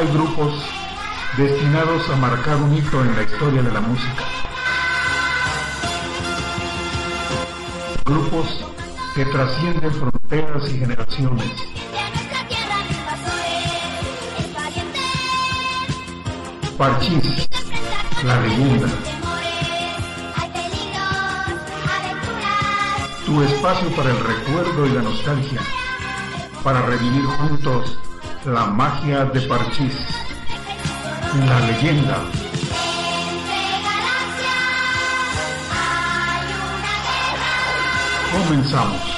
Hay grupos destinados a marcar un hito en la historia de la música. Grupos que trascienden fronteras y generaciones. Parchís, la leyenda. Tu espacio para el recuerdo y la nostalgia, para revivir juntos la magia de Parchís, la leyenda. Comenzamos.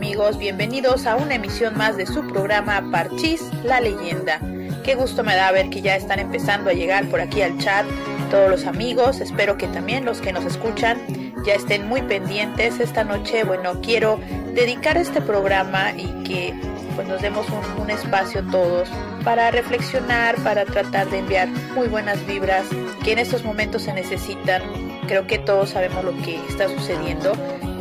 Amigos, bienvenidos a una emisión más de su programa Parchís, la leyenda. Qué gusto me da ver que ya están empezando a llegar por aquí al chat todos los amigos, espero que también los que nos escuchan ya estén muy pendientes esta noche. Bueno, quiero dedicar este programa y que pues nos demos un, un espacio todos para reflexionar, para tratar de enviar muy buenas vibras que en estos momentos se necesitan. Creo que todos sabemos lo que está sucediendo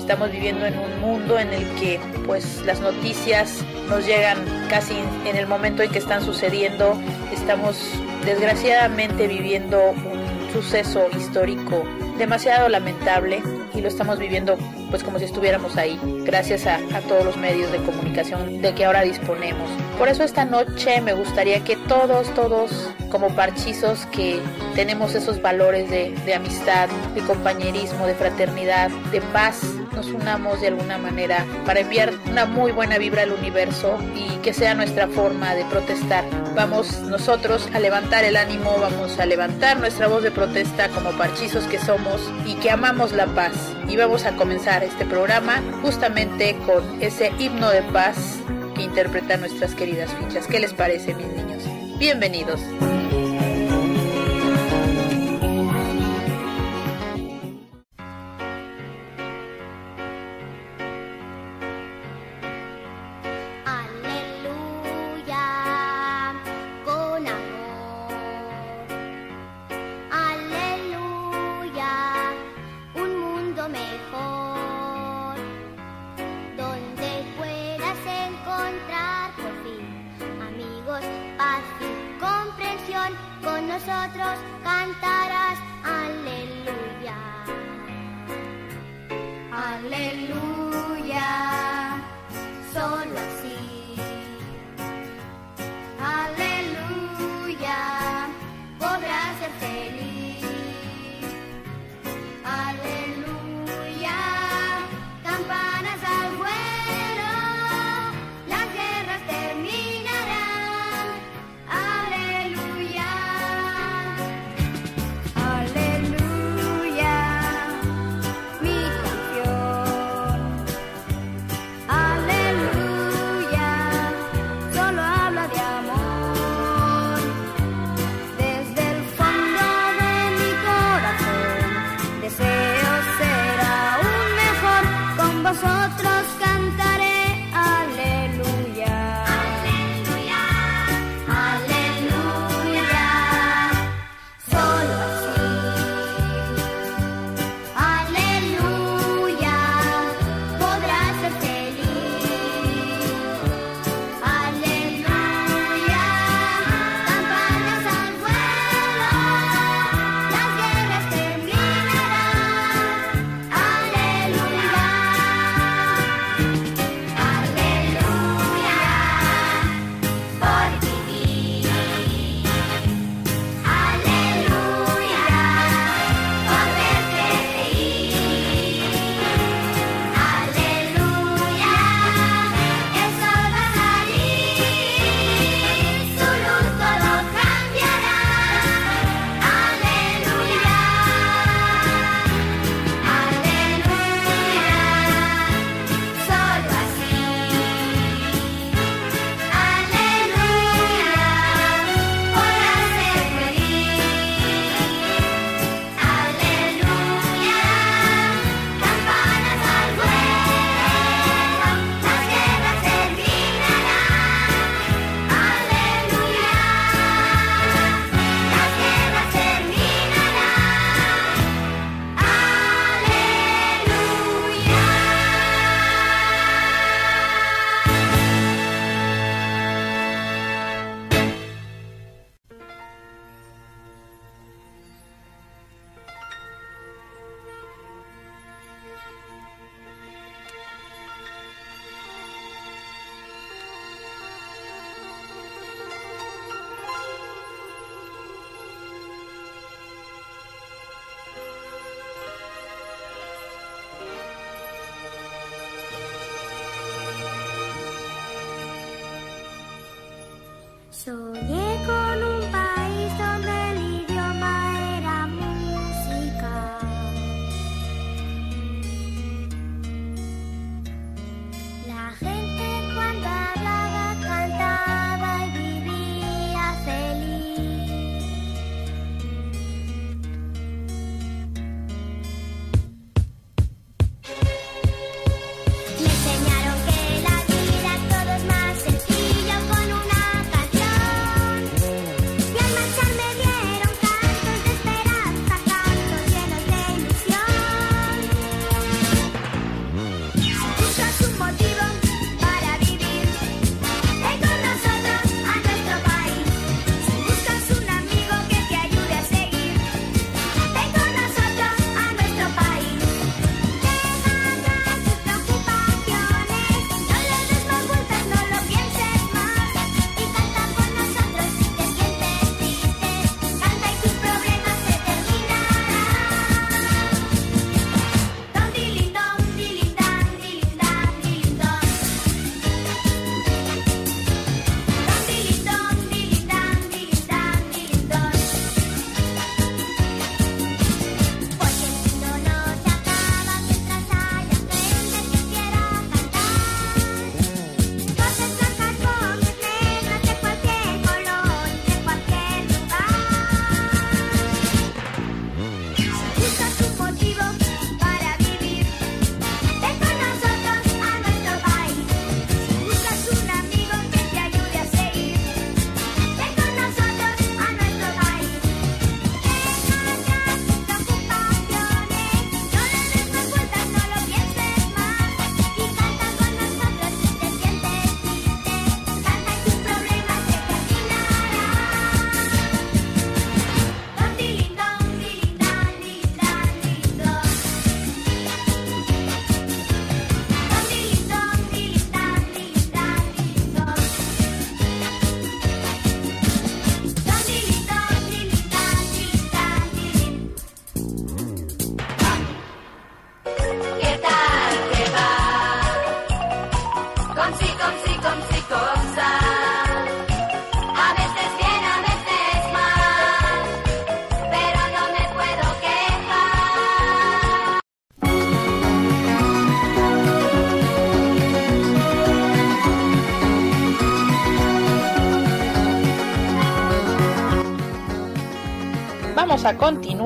Estamos viviendo en un mundo en el que pues las noticias nos llegan casi en el momento en que están sucediendo. Estamos desgraciadamente viviendo un suceso histórico demasiado lamentable y lo estamos viviendo pues como si estuviéramos ahí, gracias a, todos los medios de comunicación de que ahora disponemos. Por eso esta noche me gustaría que todos, todos como parchizos que tenemos esos valores de, de amistad, de compañerismo, de fraternidad, de paz, nos unamos de alguna manera para enviar una muy buena vibra al universo y que sea nuestra forma de protestar. Vamos nosotros a levantar el ánimo, vamos a levantar nuestra voz de protesta como parchizos que somos y que amamos la paz. Y vamos a comenzar este programa justamente con ese himno de paz que interpretan nuestras queridas fichas. ¿Qué les parece, mis niños? Bienvenidos.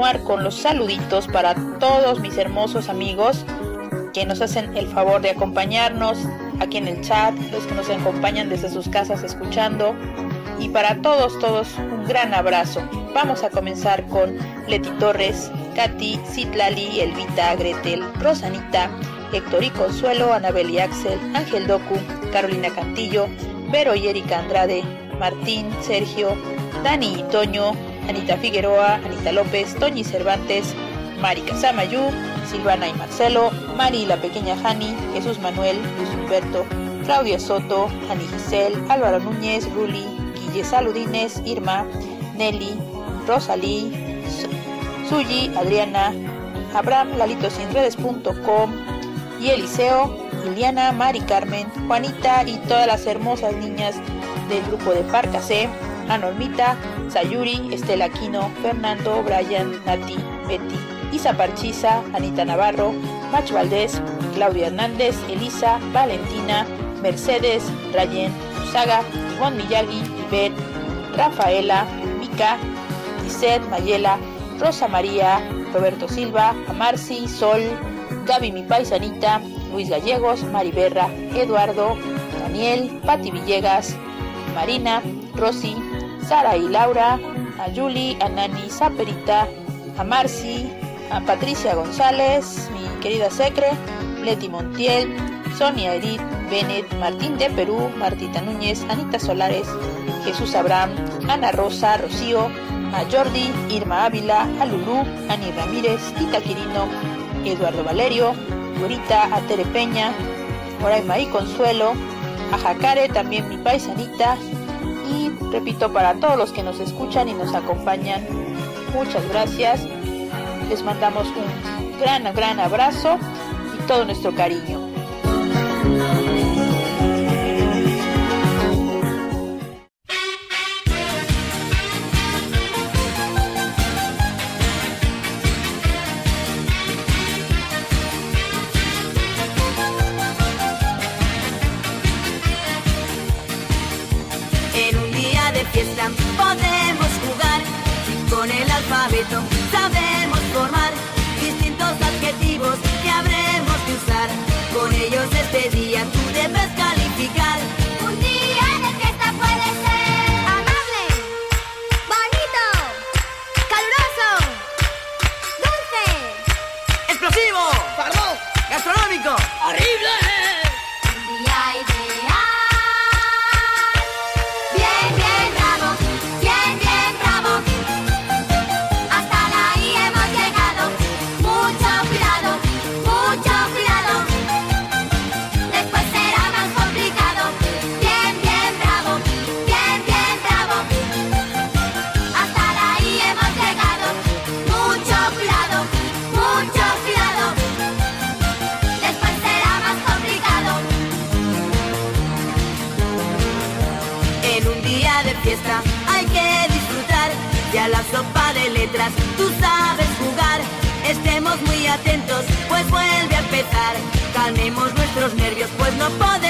Con los saluditos para todos mis hermosos amigos que nos hacen el favor de acompañarnos aquí en el chat, los que nos acompañan desde sus casas escuchando. Y para todos, todos, un gran abrazo. Vamos a comenzar con Leti Torres, Katy, Citlali, Elvita, Gretel, Rosanita, Héctor y Consuelo, Anabel y Axel, Ángel Docu, Carolina Cantillo, Vero y Erika Andrade, Martín, Sergio, Dani y Toño, Anita Figueroa, Anita López, Toñi Cervantes, Mari Casamayú, Silvana y Marcelo, Mari la pequeña Jani, Jesús Manuel, Luis Humberto, Claudia Soto, Ani Giselle, Álvaro Núñez, Ruli, Guille Saludines, Irma, Nelly, Rosalí, Suyi, Adriana, Abraham, LalitoSinredes.com y Eliseo, Liliana, Mari Carmen, Juanita y todas las hermosas niñas del grupo de Parcasé, Anormita, Sayuri, Estela Aquino, Fernando, Brian, Nati, Betty, Isa Parchiza, Anita Navarro, Mach Valdés, Claudia Hernández, Elisa, Valentina, Mercedes, Rayen, Saga, Ivonne Miyagi, Ivette, Rafaela, Mica, Lisette, Mayela, Rosa María, Roberto Silva, Amarci, Sol, Gaby Mi Paisanita, Luis Gallegos, Mari Berra, Eduardo, Daniel, Patti Villegas, Marina, Rosy, Sara y Laura, a Julie, a Nani, Zaperita, a Marci, a Patricia González, mi querida Secre, Leti Montiel, Sonia Edith, Bennett, Martín de Perú, Martita Núñez, Anita Solares, Jesús Abraham, Ana Rosa, Rocío, a Jordi, Irma Ávila, a Lulú, Ani Ramírez, Tita Quirino, Eduardo Valerio, Gorita, a Tere Peña, Moraima y Consuelo, a Jacare, también mi paisanita, y repito, para todos los que nos escuchan y nos acompañan, muchas gracias. Les mandamos un gran, gran abrazo y todo nuestro cariño. Calmemos nuestros nervios, pues no podemos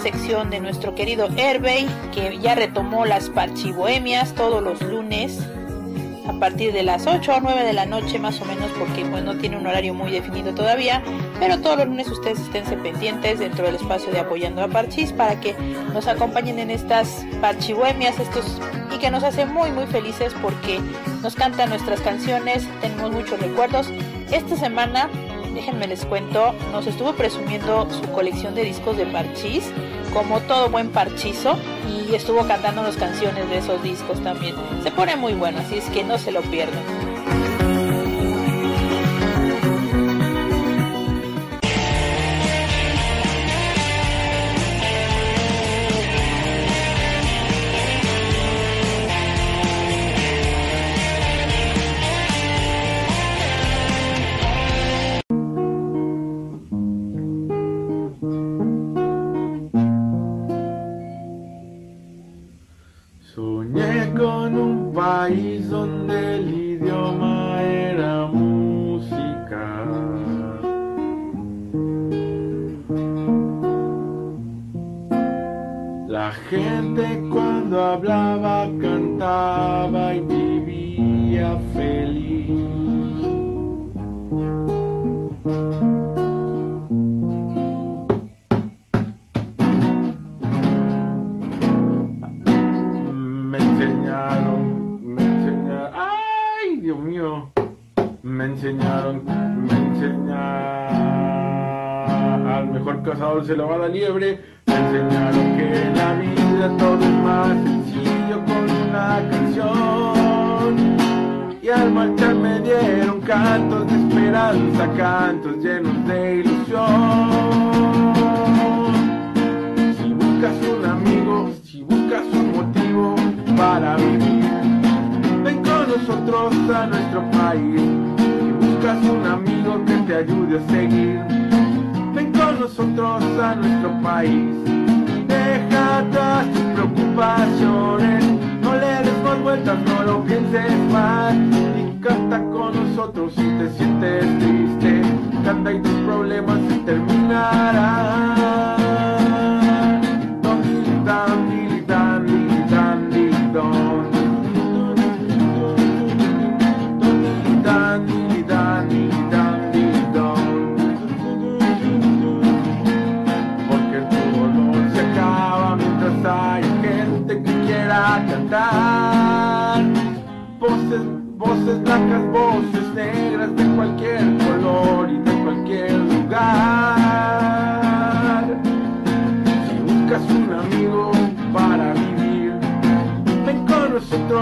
sección de nuestro querido Herbey, que ya retomó las parchibohemias todos los lunes a partir de las 8 o 9 de la noche más o menos porque pues no tiene un horario muy definido todavía, pero todos los lunes ustedes esténse pendientes dentro del espacio de apoyando a Parchis para que nos acompañen en estas parchibohemias estos y que nos hace muy muy felices porque nos cantan nuestras canciones, tenemos muchos recuerdos. Esta semana déjenme les cuento, nos estuvo presumiendo su colección de discos de parchís, como todo buen parchizo, y estuvo cantando las canciones de esos discos también. Se pone muy bueno, así es que no se lo pierdan.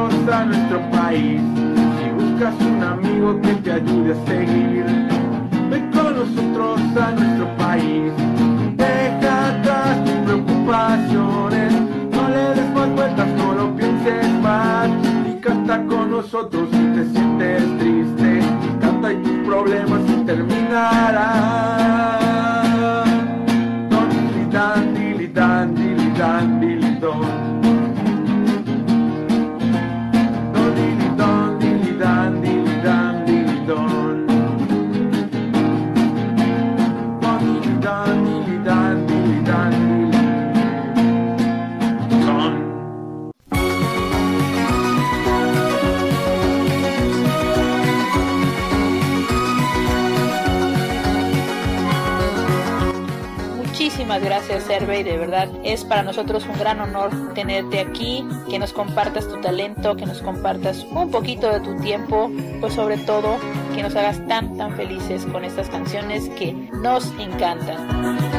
A nuestro país. Si buscas un amigo que te ayude a seguir, ven con nosotros a nuestro país. Deja atrás tus preocupaciones, no le des más vueltas, no lo pienses más. Y canta con nosotros si te sientes triste, canta y tus problemas se terminarán. Muchísimas gracias, Servey. De verdad, es para nosotros un gran honor tenerte aquí, que nos compartas tu talento, que nos compartas un poquito de tu tiempo, pues sobre todo que nos hagas tan, tan felices con estas canciones que nos encantan.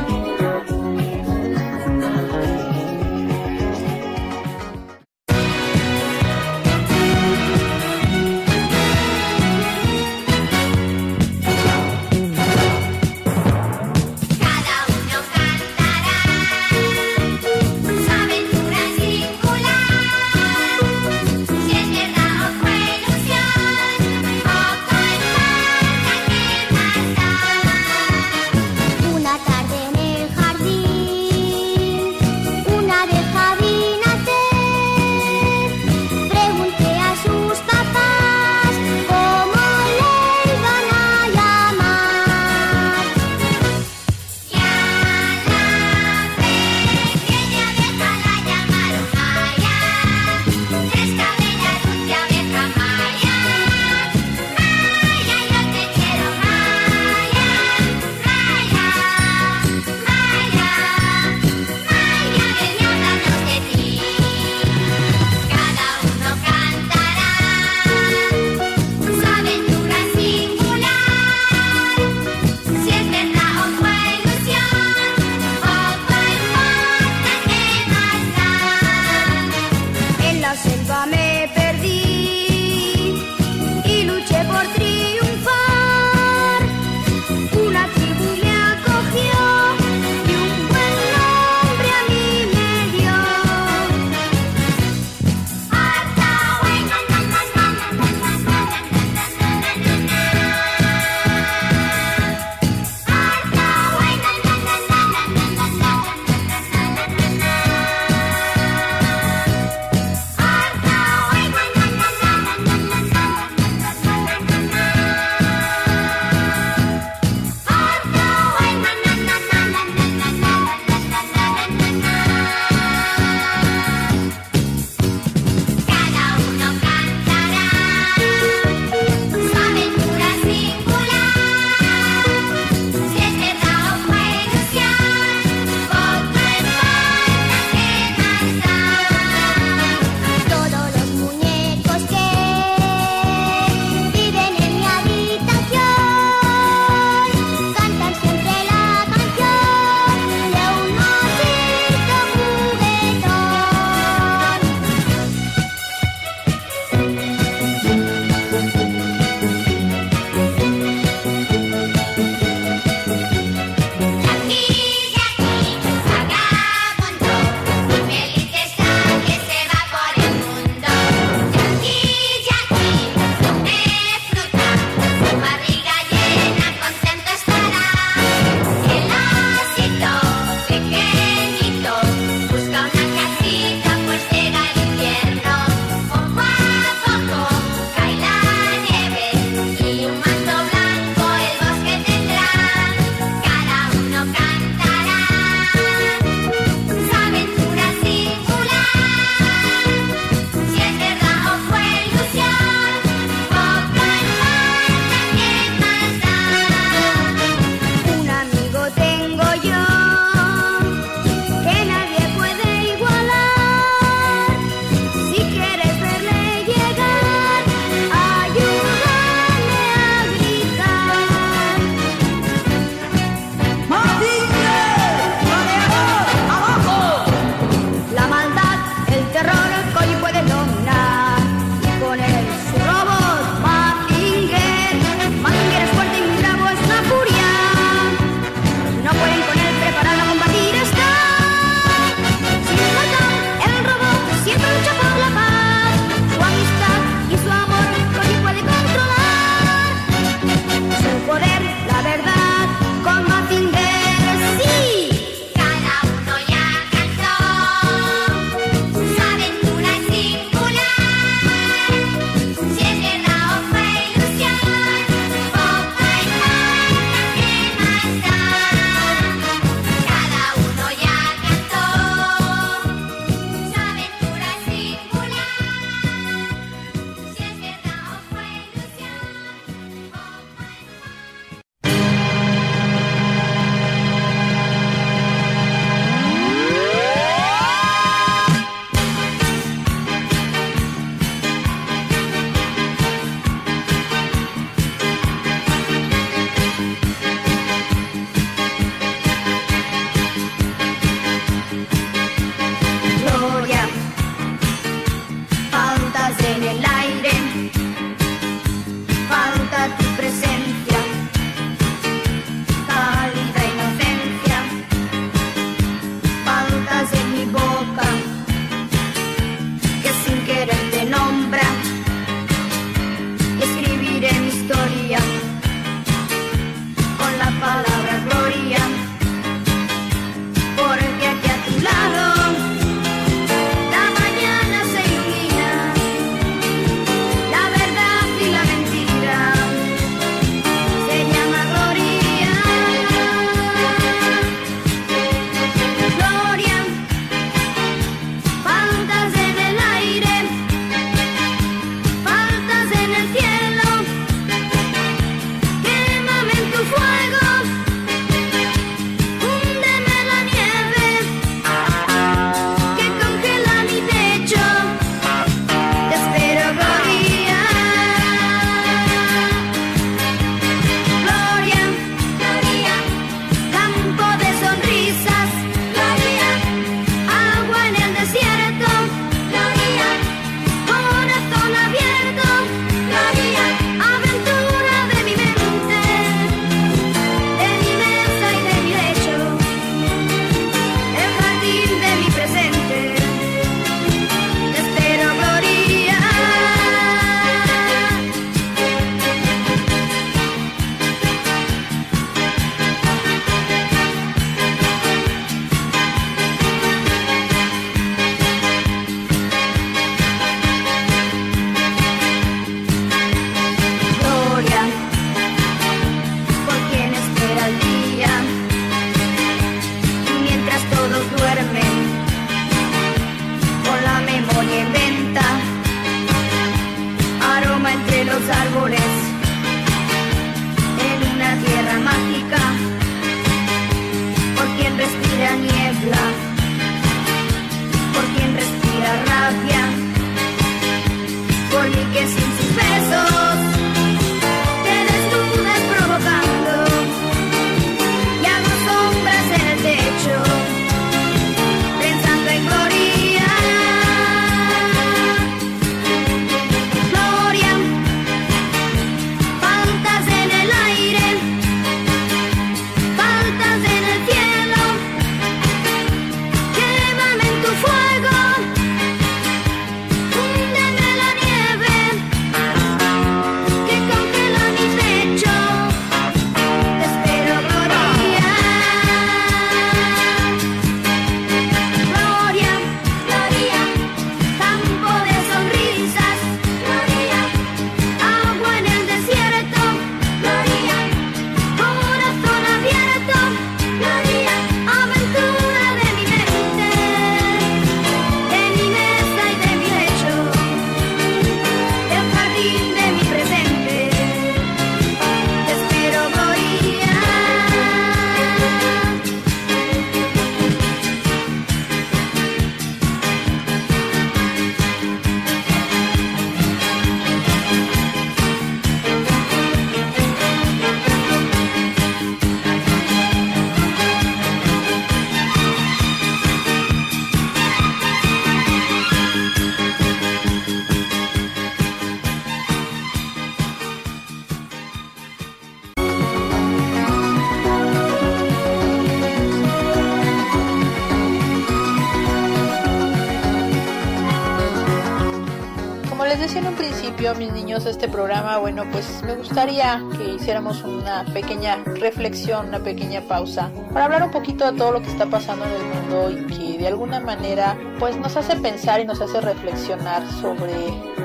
Mis niños, este programa, bueno, pues me gustaría que hiciéramos una pequeña reflexión, una pequeña pausa, para hablar un poquito de todo lo que está pasando en el mundo y que de alguna manera, pues nos hace pensar y nos hace reflexionar sobre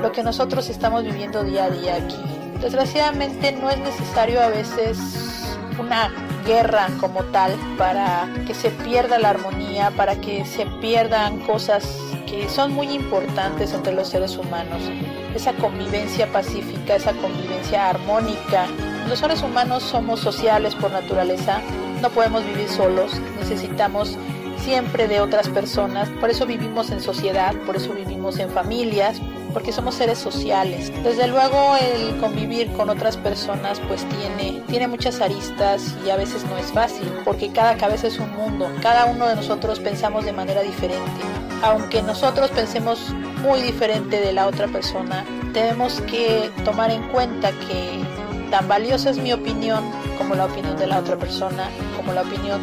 lo que nosotros estamos viviendo día a día aquí. Desgraciadamente no es necesario a veces una guerra como tal para que se pierda la armonía, para que se pierdan cosas que son muy importantes entre los seres humanos. Esa convivencia pacífica, esa convivencia armónica. Los seres humanos somos sociales por naturaleza, no podemos vivir solos, necesitamos siempre de otras personas, por eso vivimos en sociedad, por eso vivimos en familias, porque somos seres sociales. Desde luego el convivir con otras personas pues tiene, tiene muchas aristas y a veces no es fácil, porque cada cabeza es un mundo, cada uno de nosotros pensamos de manera diferente. Aunque nosotros pensemos muy diferente de la otra persona, tenemos que tomar en cuenta que tan valiosa es mi opinión como la opinión de la otra persona, como la opinión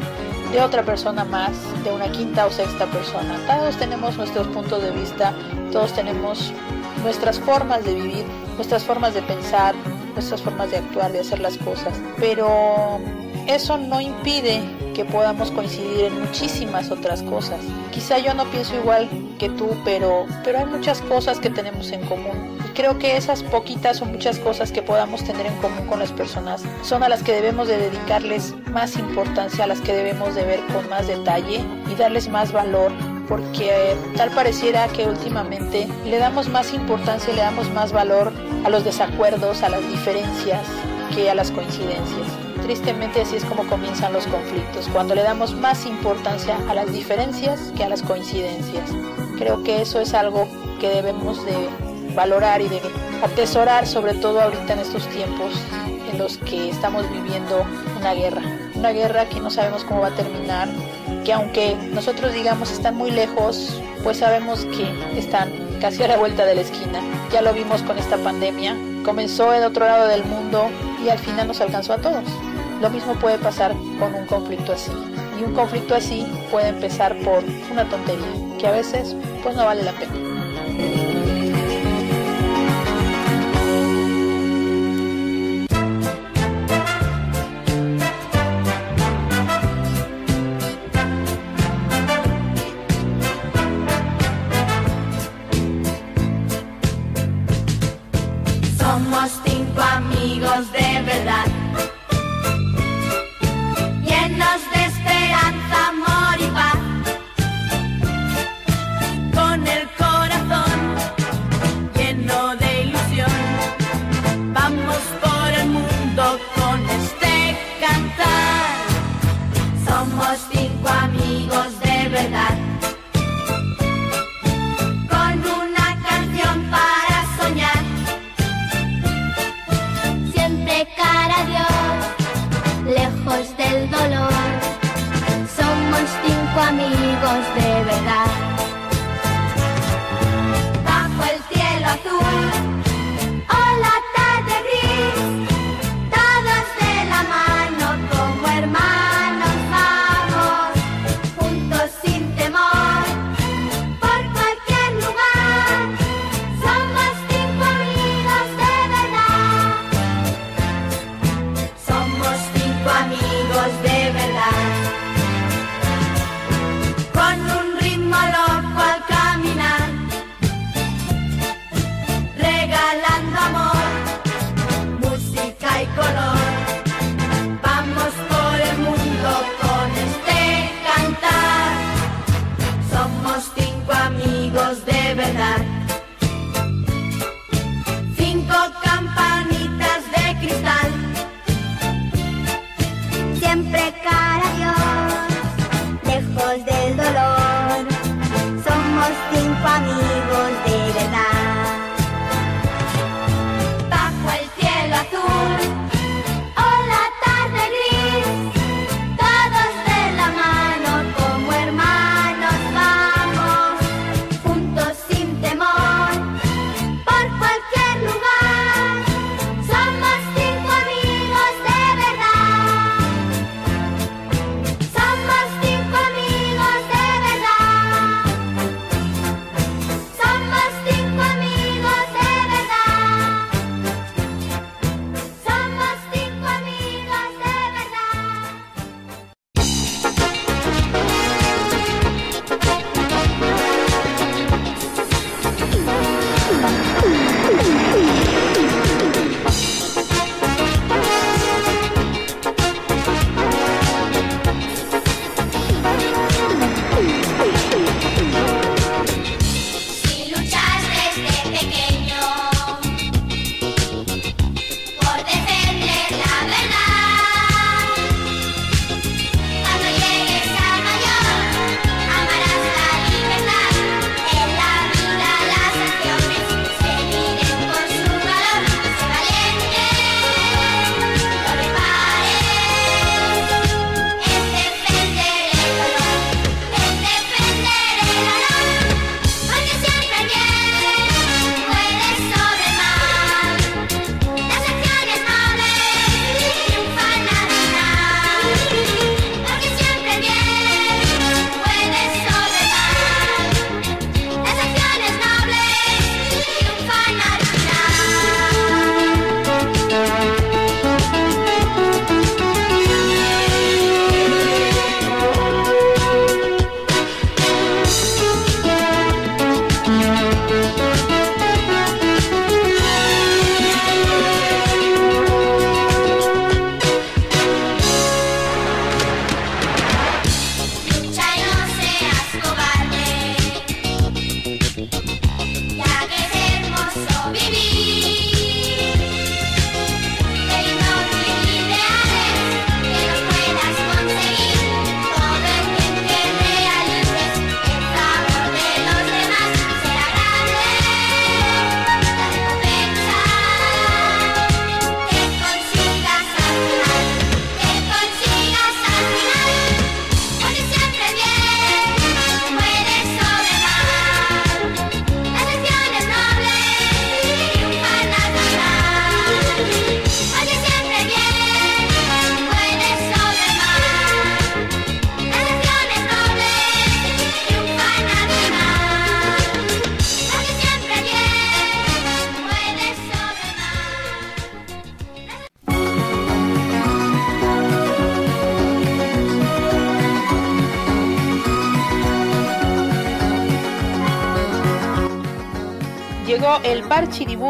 de otra persona más, de una quinta o sexta persona. Todos tenemos nuestros puntos de vista, todos tenemos nuestras formas de vivir, nuestras formas de pensar, nuestras formas de actuar, de hacer las cosas. Pero eso no impide que podamos coincidir en muchísimas otras cosas. Quizá yo no pienso igual que tú, pero, pero hay muchas cosas que tenemos en común. Y creo que esas poquitas o muchas cosas que podamos tener en común con las personas son a las que debemos de dedicarles más importancia, a las que debemos de ver con más detalle y darles más valor porque tal pareciera que últimamente le damos más importancia y le damos más valor a los desacuerdos, a las diferencias, que a las coincidencias. Tristemente así es como comienzan los conflictos, cuando le damos más importancia a las diferencias que a las coincidencias. Creo que eso es algo que debemos de valorar y de atesorar, sobre todo ahorita en estos tiempos en los que estamos viviendo una guerra. Una guerra que no sabemos cómo va a terminar, que aunque nosotros digamos están muy lejos, pues sabemos que están casi a la vuelta de la esquina. Ya lo vimos con esta pandemia. Comenzó en otro lado del mundo y al final nos alcanzó a todos. Lo mismo puede pasar con un conflicto así. Y un conflicto así puede empezar por una tontería, que a veces pues no vale la pena.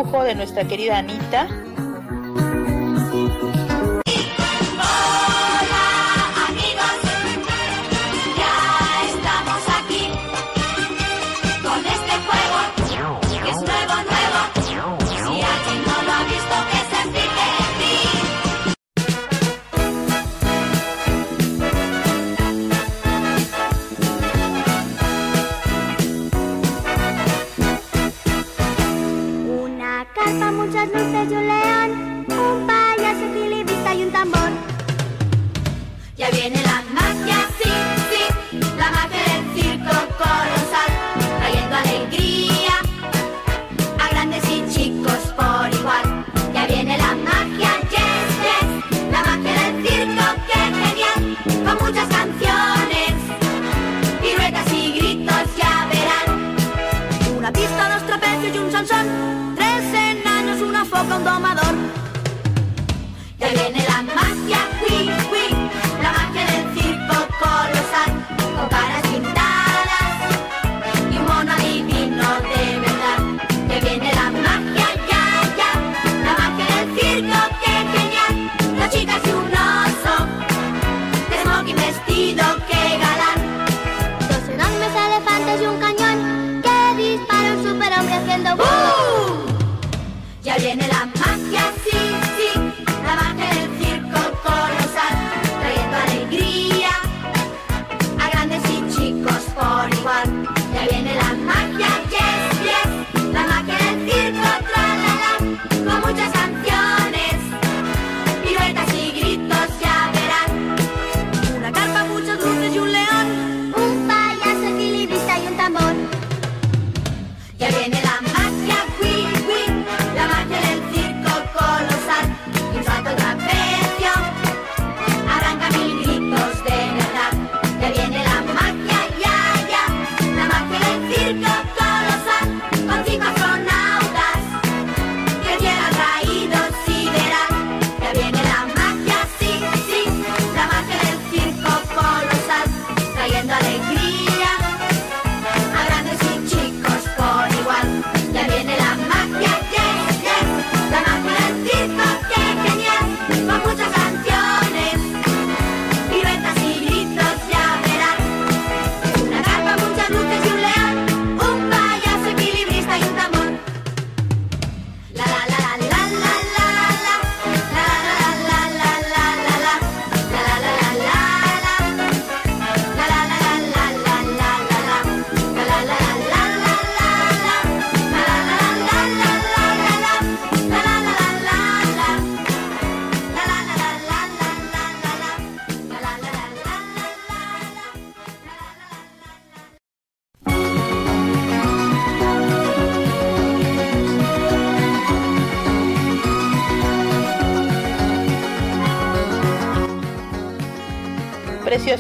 de nuestra querida Anita. domador. Ya viene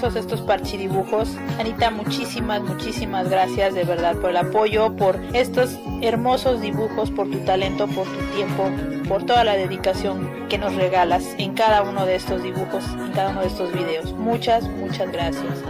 estos parchidibujos. Anita, muchísimas, muchísimas gracias de verdad por el apoyo, por estos hermosos dibujos, por tu talento, por tu tiempo, por toda la dedicación que nos regalas en cada uno de estos dibujos, en cada uno de estos videos. Muchas, muchas gracias.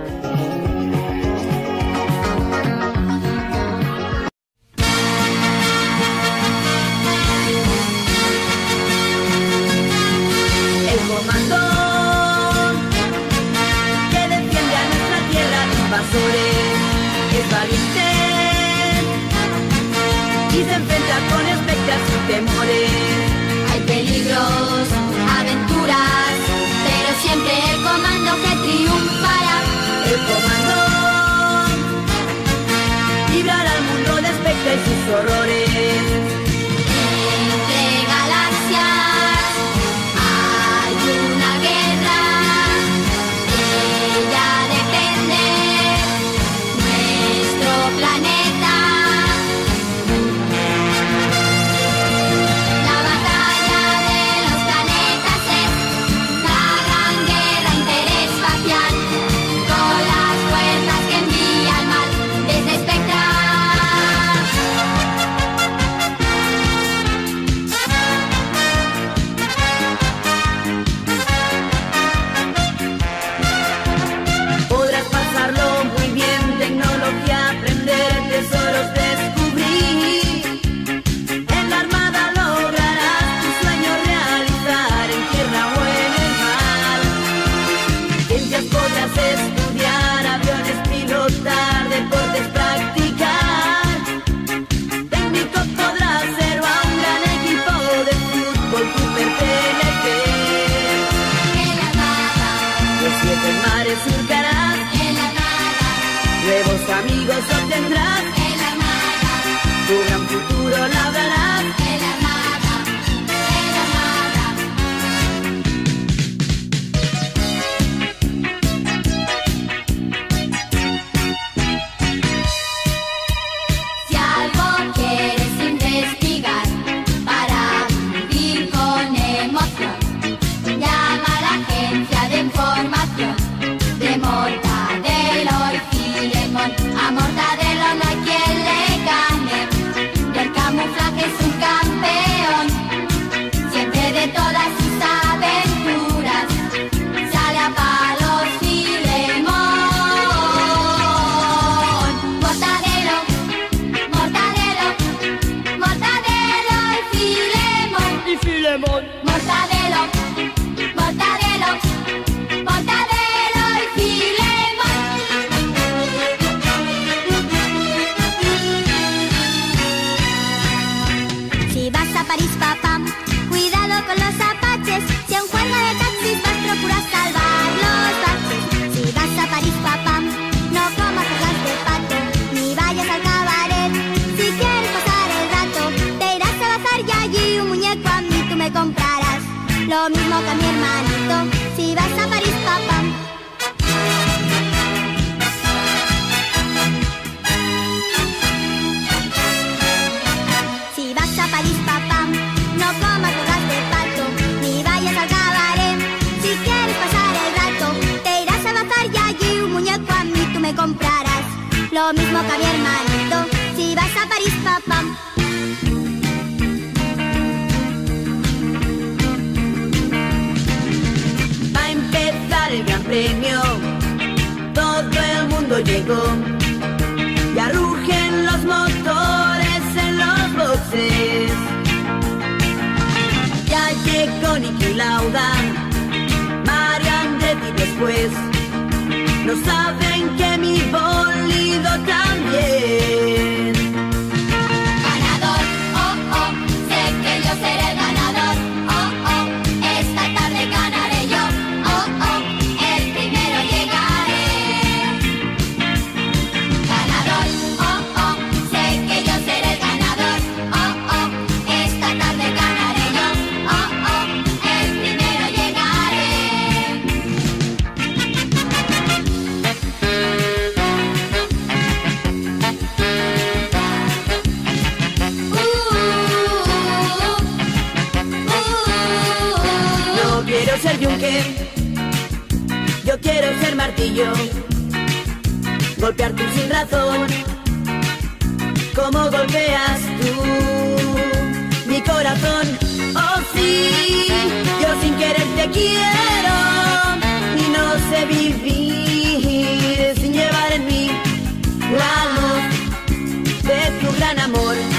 Gran amor.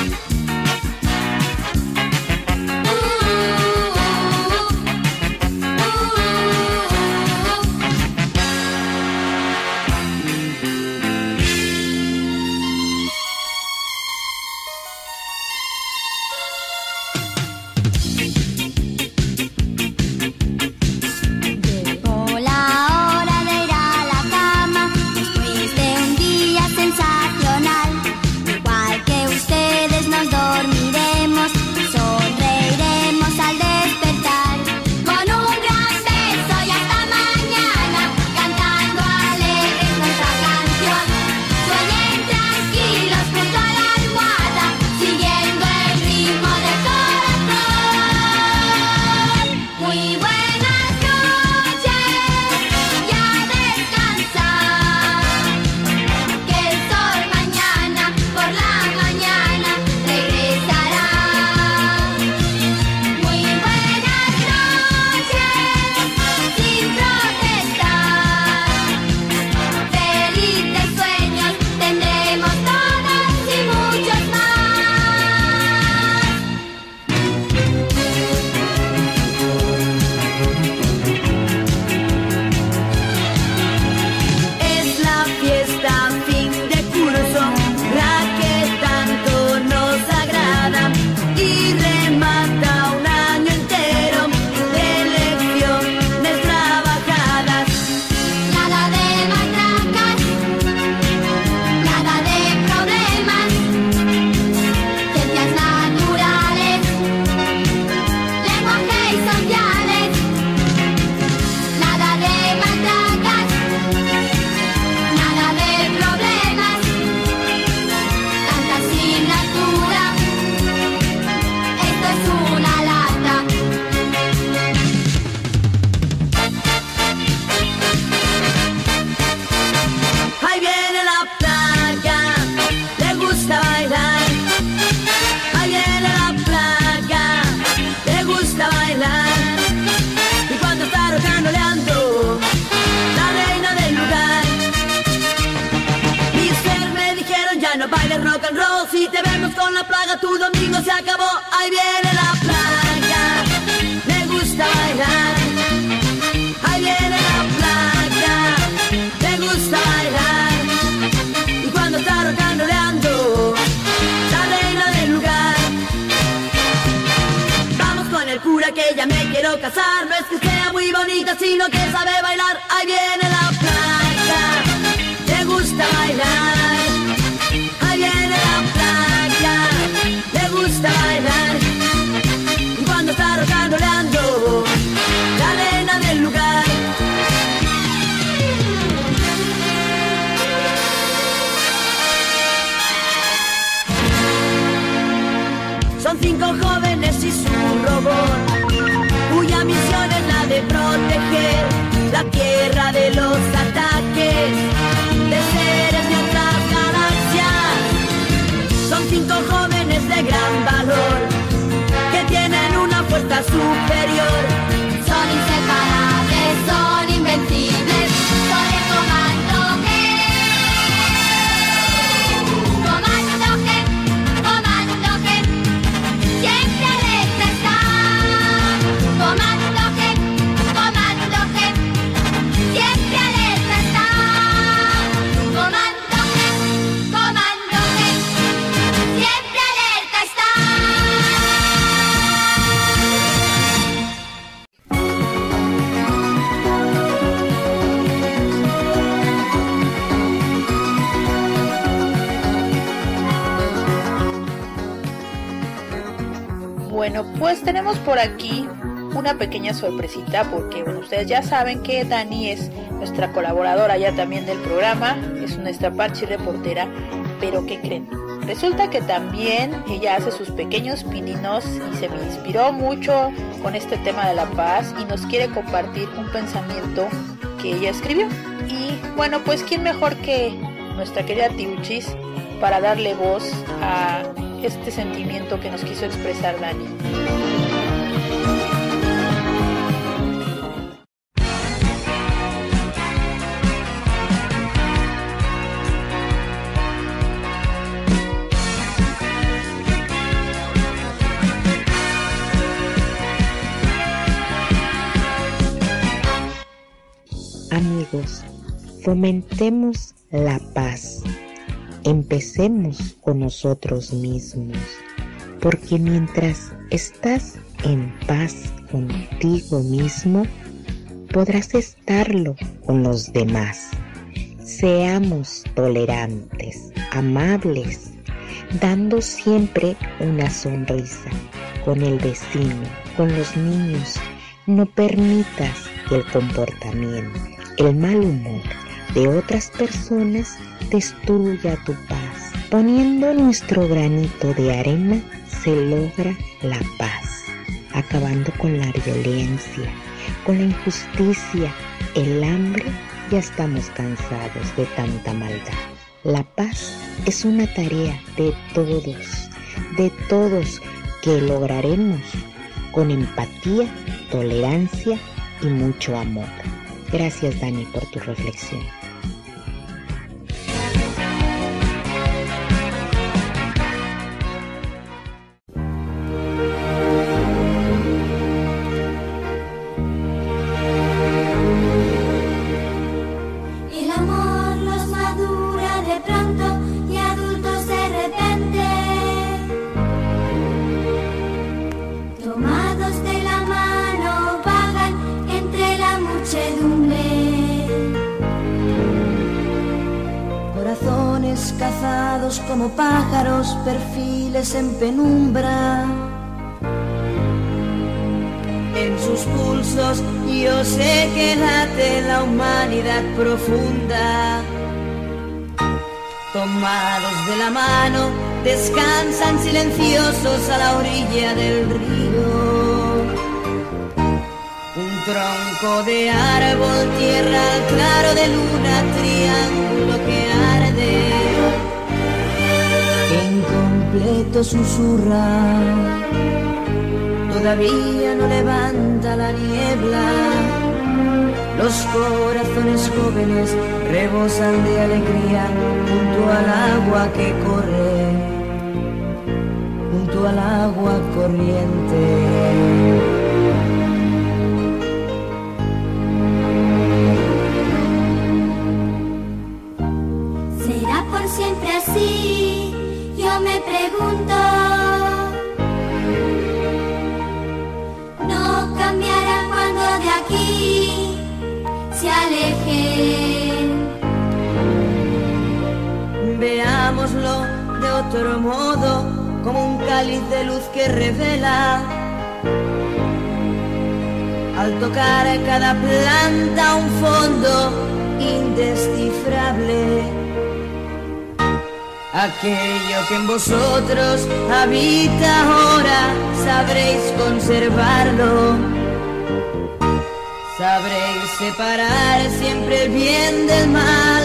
Pequeña sorpresita porque bueno, ustedes ya saben que Dani es nuestra colaboradora ya también del programa, es nuestra parchi reportera, pero ¿qué creen? Resulta que también ella hace sus pequeños pininos y se me inspiró mucho con este tema de la paz y nos quiere compartir un pensamiento que ella escribió. Y bueno, pues quién mejor que nuestra querida Tiuchis para darle voz a este sentimiento que nos quiso expresar Dani. Fomentemos la paz. Empecemos con nosotros mismos, porque mientras estás en paz contigo mismo, podrás estarlo con los demás. Seamos tolerantes, amables, dando siempre una sonrisa con el vecino, con los niños. No permitas que el comportamiento, el mal humor de otras personas destruya tu paz. Poniendo nuestro granito de arena se logra la paz, acabando con la violencia, con la injusticia, el hambre. Ya estamos cansados de tanta maldad. La paz es una tarea de todos, de todos que lograremos con empatía, tolerancia y mucho amor. Gracias Dani por tu reflexión. Cazados como pájaros, perfiles en penumbra. En sus pulsos yo sé que late la humanidad profunda. Tomados de la mano, descansan silenciosos a la orilla del río. Un tronco de árbol, tierra claro de luna, triángulo que arde. Incompleto susurra, todavía no levanta la niebla. Los corazones jóvenes rebosan de alegría junto al agua que corre, junto al agua corriente. Cada planta un fondo indescifrable. Aquello que en vosotros habita ahora, sabréis conservarlo. Sabréis separar siempre el bien del mal.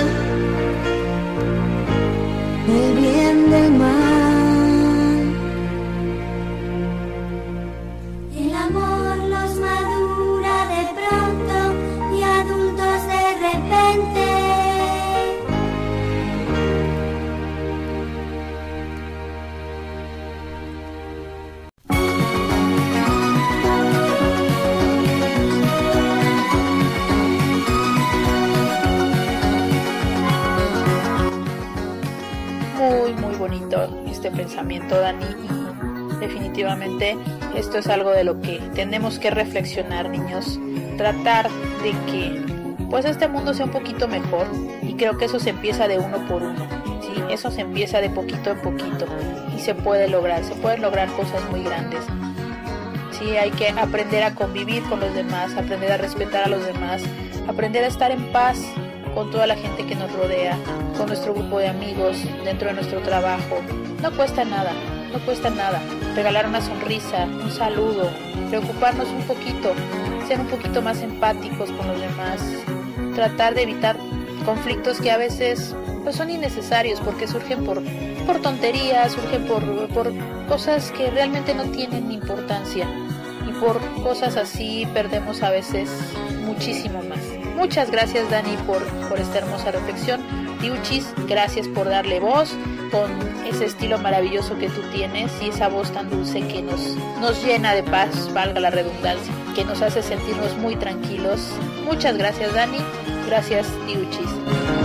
El bien del mal. Este pensamiento, Dani. Y definitivamente esto es algo de lo que tenemos que reflexionar, niños. Tratar de que pues este mundo sea un poquito mejor. Y creo que eso se empieza de uno por uno. ¿sí? Eso se empieza de poquito en poquito. Y se puede lograr. Se pueden lograr cosas muy grandes. Sí, hay que aprender a convivir con los demás, aprender a respetar a los demás, aprender a estar en paz con toda la gente que nos rodea, con nuestro grupo de amigos, dentro de nuestro trabajo. No cuesta nada, no cuesta nada. Regalar una sonrisa, un saludo, preocuparnos un poquito, ser un poquito más empáticos con los demás, tratar de evitar conflictos que a veces pues son innecesarios porque surgen por, por tonterías, surgen por, por cosas que realmente no tienen importancia y por cosas así perdemos a veces muchísimo más. Muchas gracias Dani por, por esta hermosa reflexión. Diuchis, gracias por darle voz con ese estilo maravilloso que tú tienes y esa voz tan dulce que nos, nos llena de paz, valga la redundancia, que nos hace sentirnos muy tranquilos. Muchas gracias Dani, gracias Diuchis.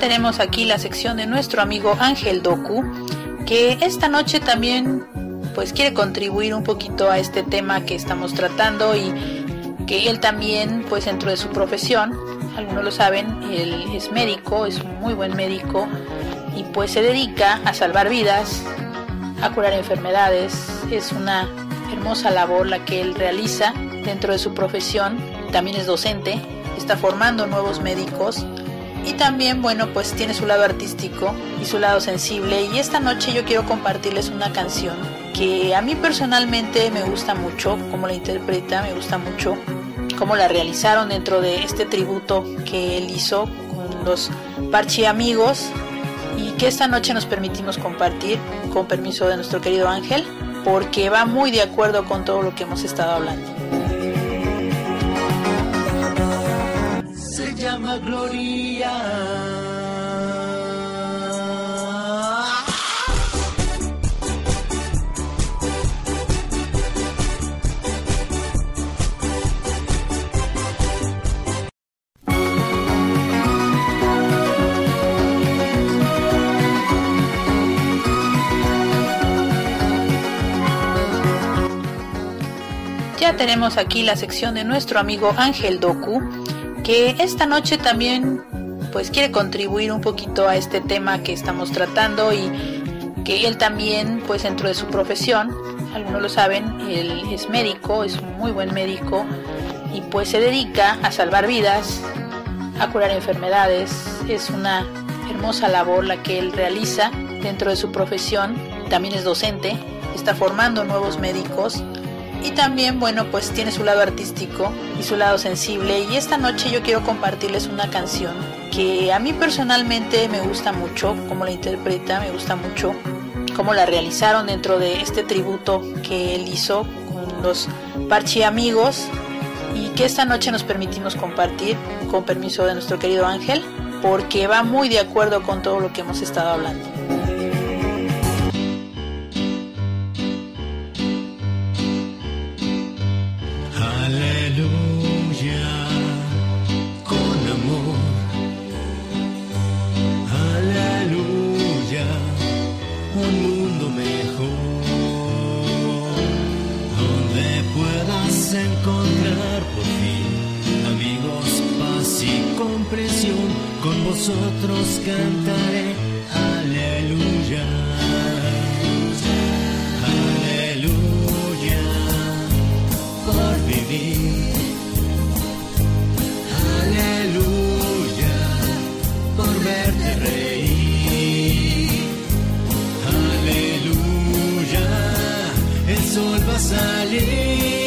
Tenemos aquí la sección de nuestro amigo Ángel Doku, que esta noche también pues quiere contribuir un poquito a este tema que estamos tratando y que él también pues dentro de su profesión, algunos lo saben, él es médico, es un muy buen médico y pues se dedica a salvar vidas, a curar enfermedades, es una hermosa labor la que él realiza dentro de su profesión, también es docente, está formando nuevos médicos y también, bueno, pues tiene su lado artístico y su lado sensible y esta noche yo quiero compartirles una canción que a mí personalmente me gusta mucho, como la interpreta, me gusta mucho cómo la realizaron dentro de este tributo que él hizo con los Parchi amigos y que esta noche nos permitimos compartir con permiso de nuestro querido Ángel porque va muy de acuerdo con todo lo que hemos estado hablando. Llama Gloria. Ya tenemos aquí la sección de nuestro amigo Ángel Doku, que esta noche también pues quiere contribuir un poquito a este tema que estamos tratando y que él también pues dentro de su profesión, algunos lo saben, él es médico, es un muy buen médico y pues se dedica a salvar vidas, a curar enfermedades, es una hermosa labor la que él realiza dentro de su profesión, también es docente, está formando nuevos médicos y también, bueno, pues tiene su lado artístico y su lado sensible. Y esta noche yo quiero compartirles una canción que a mí personalmente me gusta mucho, cómo la interpreta, me gusta mucho cómo la realizaron dentro de este tributo que él hizo con los Parchi amigos y que esta noche nos permitimos compartir con permiso de nuestro querido Ángel porque va muy de acuerdo con todo lo que hemos estado hablando. Aleluya, con amor. Aleluya, un mundo mejor. Donde puedas encontrar por fin amigos, paz y comprensión. Con vosotros cantaré. Aleluya. Sol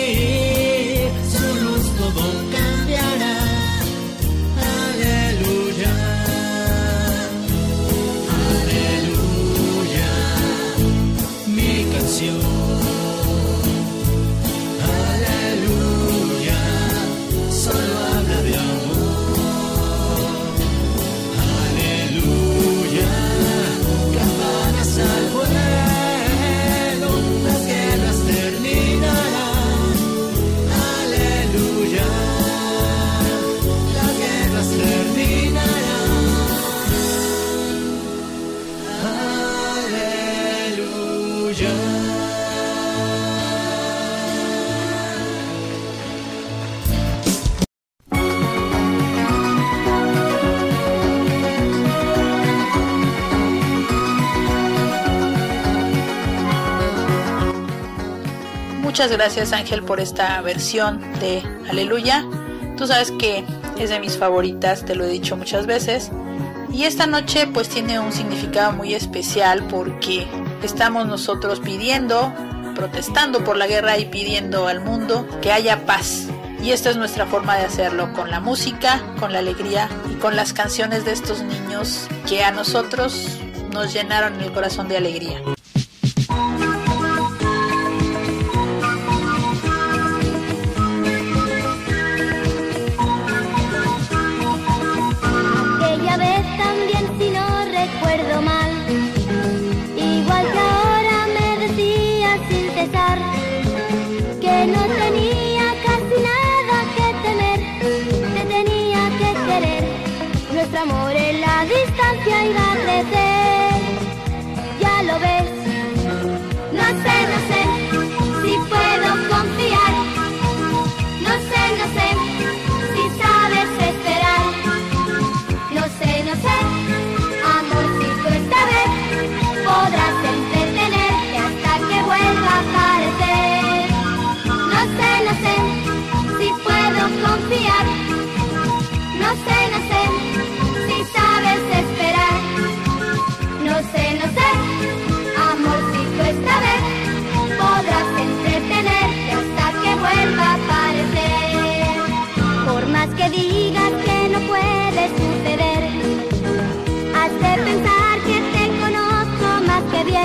Muchas gracias Ángel por esta versión de Aleluya. Tú sabes que es de mis favoritas, te lo he dicho muchas veces. Y esta noche pues tiene un significado muy especial porque estamos nosotros pidiendo, protestando por la guerra y pidiendo al mundo que haya paz. Y esta es nuestra forma de hacerlo, con la música, con la alegría y con las canciones de estos niños que a nosotros nos llenaron el corazón de alegría.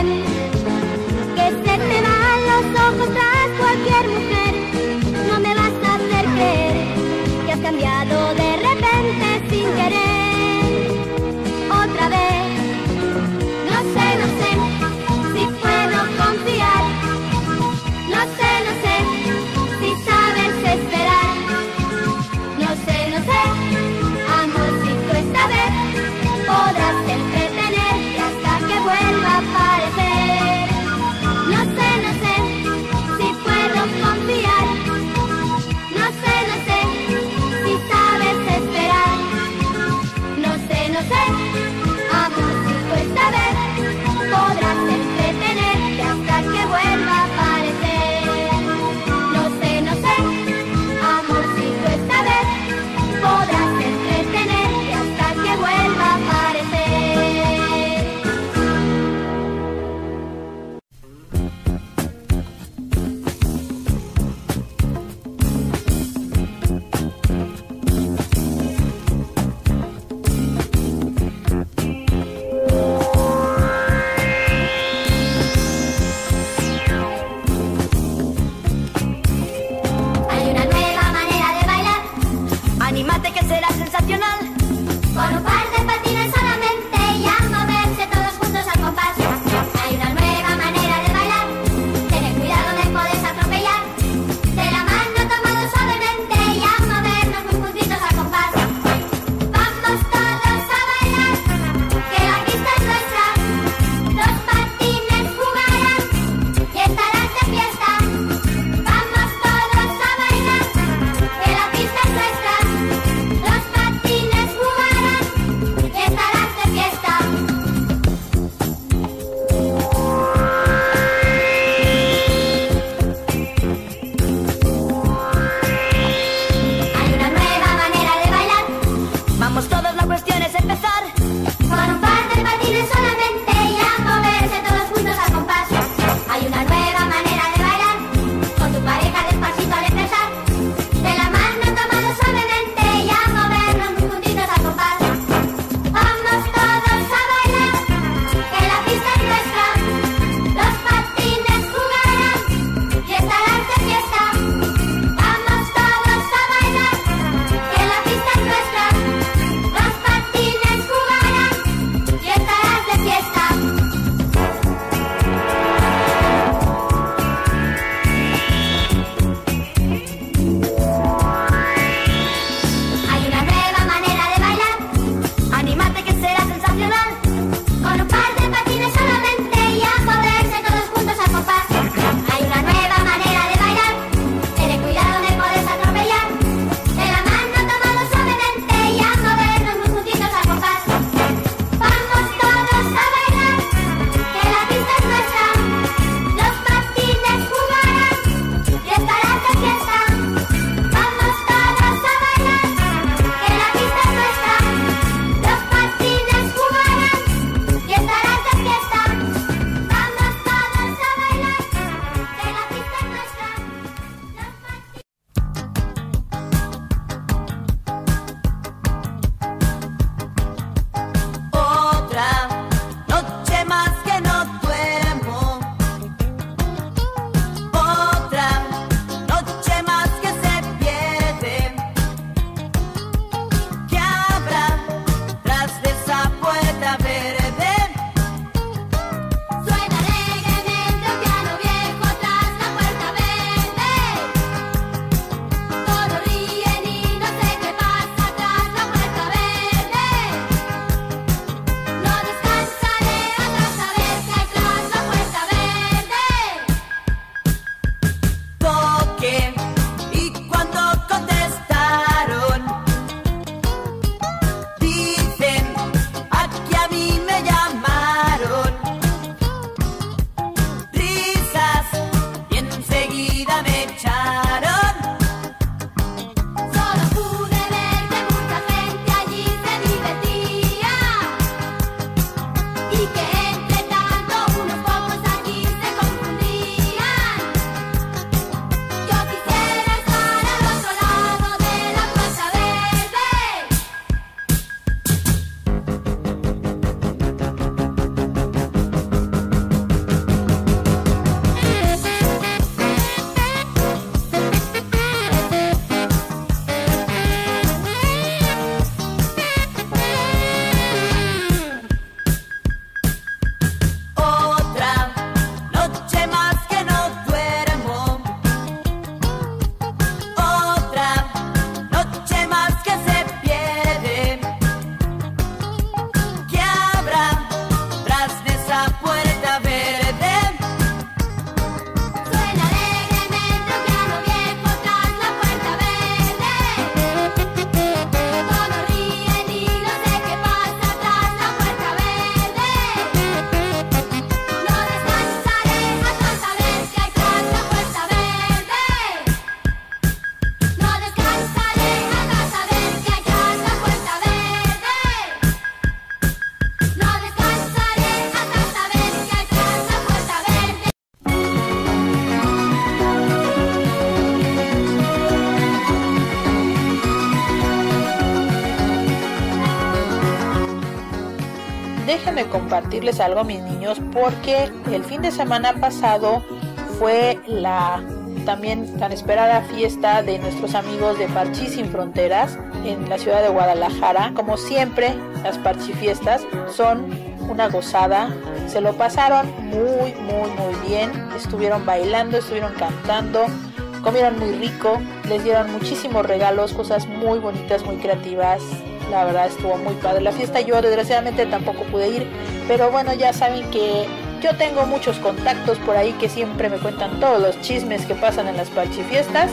que se te van los ojos tras cualquier mujer. No me vas a hacer creer que has cambiado de repente sin querer. Compartirles algo mis niños porque el fin de semana pasado fue la también tan esperada fiesta de nuestros amigos de Parchís Sin Fronteras en la ciudad de Guadalajara. Como siempre, las parchifiestas son una gozada. Se lo pasaron muy, muy, muy bien. Estuvieron bailando, estuvieron cantando, comieron muy rico, les dieron muchísimos regalos, cosas muy bonitas, muy creativas. La verdad estuvo muy padre la fiesta. Yo desgraciadamente tampoco pude ir, pero bueno, ya saben que yo tengo muchos contactos por ahí que siempre me cuentan todos los chismes que pasan en las parchifiestas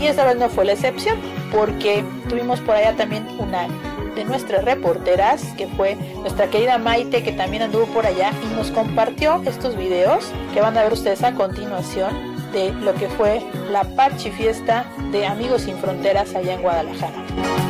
y esta vez no fue la excepción porque tuvimos por allá también una de nuestras reporteras que fue nuestra querida Maite que también anduvo por allá y nos compartió estos videos que van a ver ustedes a continuación de lo que fue la parchifiesta de Amigos Sin Fronteras allá en Guadalajara.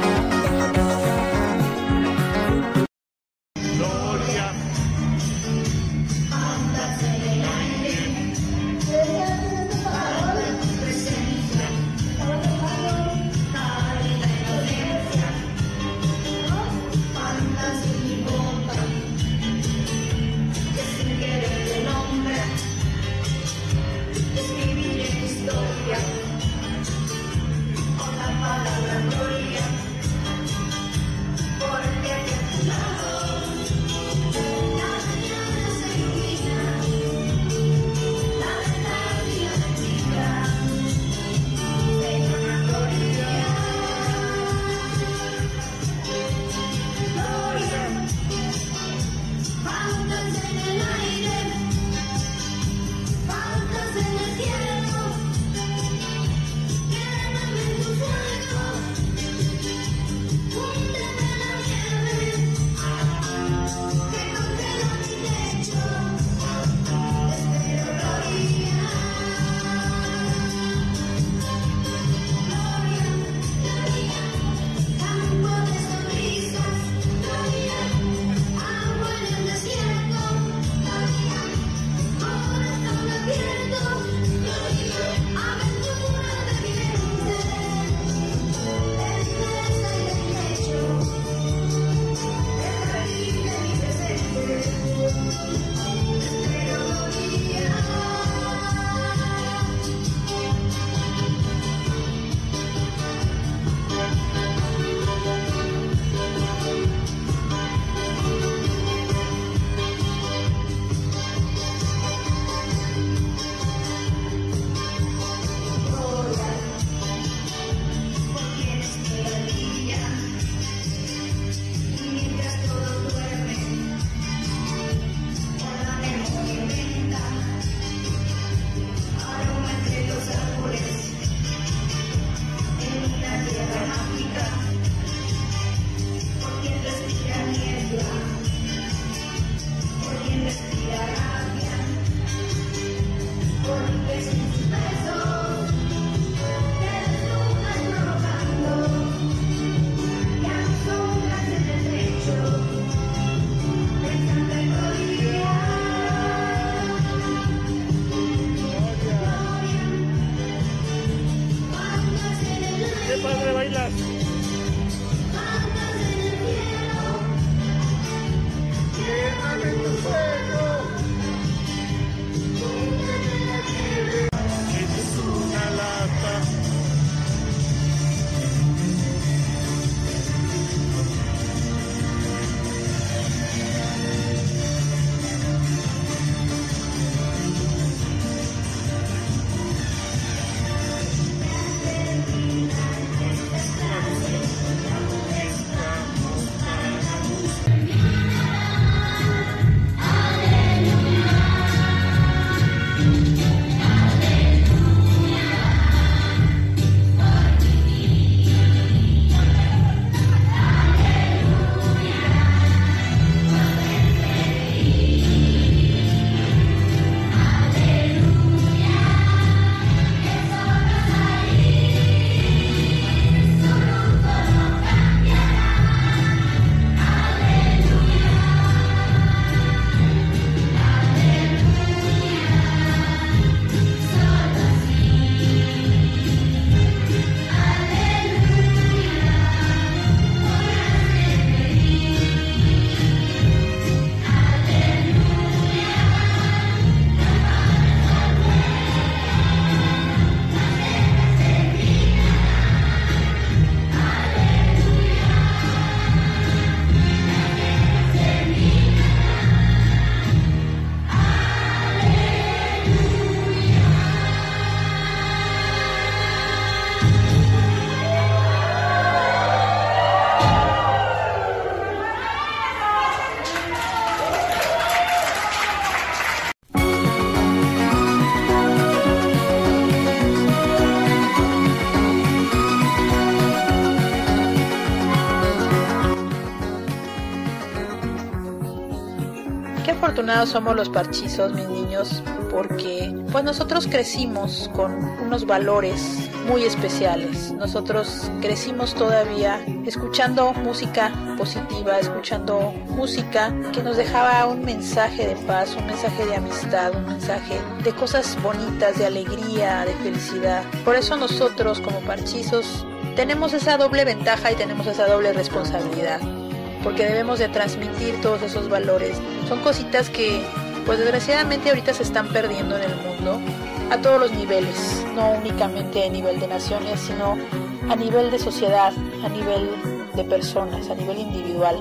Somos los parchizos, mis niños, porque pues nosotros crecimos con unos valores muy especiales. Nosotros crecimos todavía escuchando música positiva, escuchando música que nos dejaba un mensaje de paz, un mensaje de amistad, un mensaje de cosas bonitas, de alegría, de felicidad. Por eso nosotros como parchizos tenemos esa doble ventaja y tenemos esa doble responsabilidad porque debemos de transmitir todos esos valores. Son cositas que pues desgraciadamente ahorita se están perdiendo en el mundo a todos los niveles, no únicamente a nivel de naciones, sino a nivel de sociedad, a nivel de personas, a nivel individual.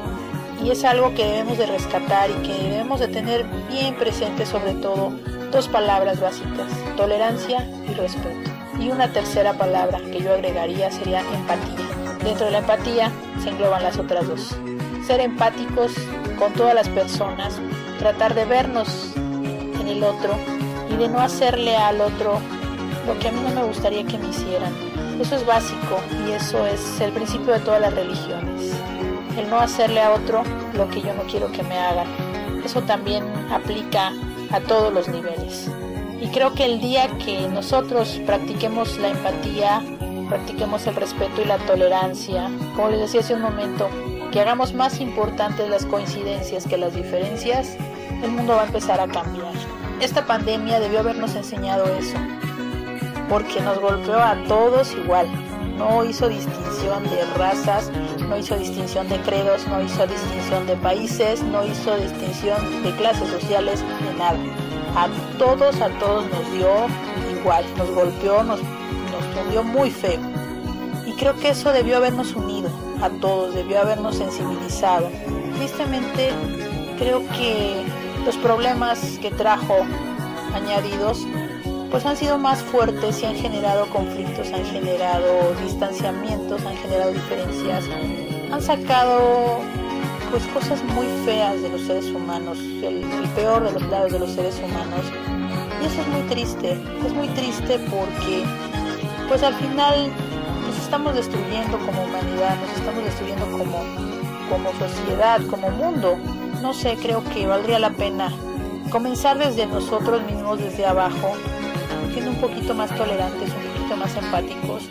Y es algo que debemos de rescatar y que debemos de tener bien presente sobre todo dos palabras básicas, tolerancia y respeto. Y una tercera palabra que yo agregaría sería empatía. Dentro de la empatía se engloban las otras dos ser empáticos con todas las personas, tratar de vernos en el otro y de no hacerle al otro lo que a mí no me gustaría que me hicieran. Eso es básico y eso es el principio de todas las religiones. El no hacerle a otro lo que yo no quiero que me hagan. Eso también aplica a todos los niveles. Y creo que el día que nosotros practiquemos la empatía, practiquemos el respeto y la tolerancia, como les decía hace un momento, que hagamos más importantes las coincidencias que las diferencias, el mundo va a empezar a cambiar. Esta pandemia debió habernos enseñado eso, porque nos golpeó a todos igual. No hizo distinción de razas, no hizo distinción de credos, no hizo distinción de países, no hizo distinción de clases sociales, de nada. A todos, a todos nos dio igual, nos golpeó, nos, nos muy feo. Y creo que eso debió habernos unido a todos, debió habernos sensibilizado. Tristemente, creo que los problemas que trajo añadidos pues han sido más fuertes y han generado conflictos, han generado distanciamientos, han generado diferencias, han sacado pues cosas muy feas de los seres humanos, el, el peor de los lados de los seres humanos. Y eso es muy triste, es muy triste porque pues al final estamos destruyendo como humanidad, nos estamos destruyendo como, como sociedad, como mundo. No sé, creo que valdría la pena comenzar desde nosotros mismos, desde abajo, siendo un poquito más tolerantes, un poquito más empáticos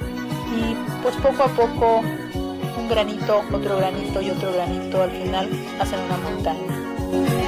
y pues poco a poco un granito, otro granito y otro granito al final hacen una montaña.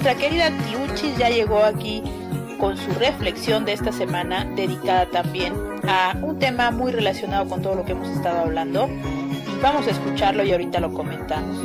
Nuestra querida Tiuchis ya llegó aquí con su reflexión de esta semana dedicada también a un tema muy relacionado con todo lo que hemos estado hablando. Vamos a escucharlo y ahorita lo comentamos.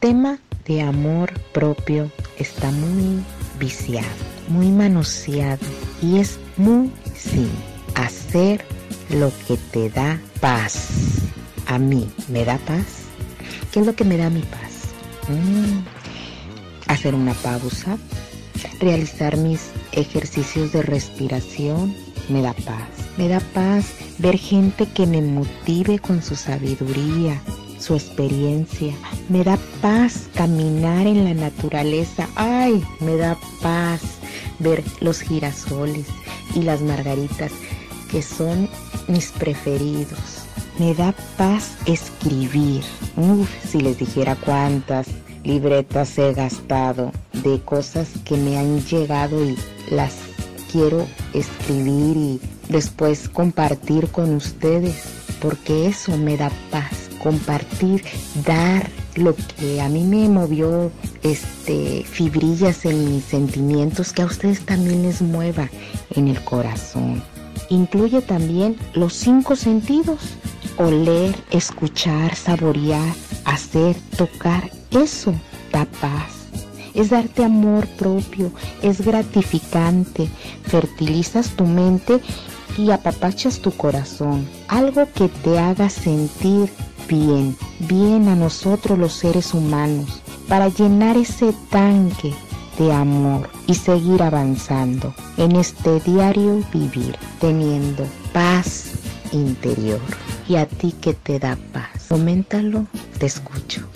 Tema de amor propio está muy viciado, muy manoseado y es muy sin hacer lo que te da paz. A mí me da paz. ¿Qué es lo que me da mi paz? Mm, hacer una pausa, realizar mis ejercicios de respiración, me da paz. Me da paz ver gente que me motive con su sabiduría, su experiencia. Me da paz caminar en la naturaleza. Ay, me da paz ver los girasoles y las margaritas que son mis preferidos. Me da paz escribir. Uf, si les dijera cuántas libretas he gastado de cosas que me han llegado y las quiero escribir y después compartir con ustedes, porque eso me da paz, compartir, dar lo que a mí me movió este fibrillas en mis sentimientos que a ustedes también les mueva en el corazón. Incluye también los cinco sentidos, oler, escuchar, saborear, hacer, tocar, eso da paz es darte amor propio, es gratificante, fertilizas tu mente y apapachas tu corazón. Algo que te haga sentir bien, bien a nosotros los seres humanos, para llenar ese tanque de amor y seguir avanzando en este diario vivir, teniendo paz interior. Y a ti que te da paz, coméntalo, te escucho.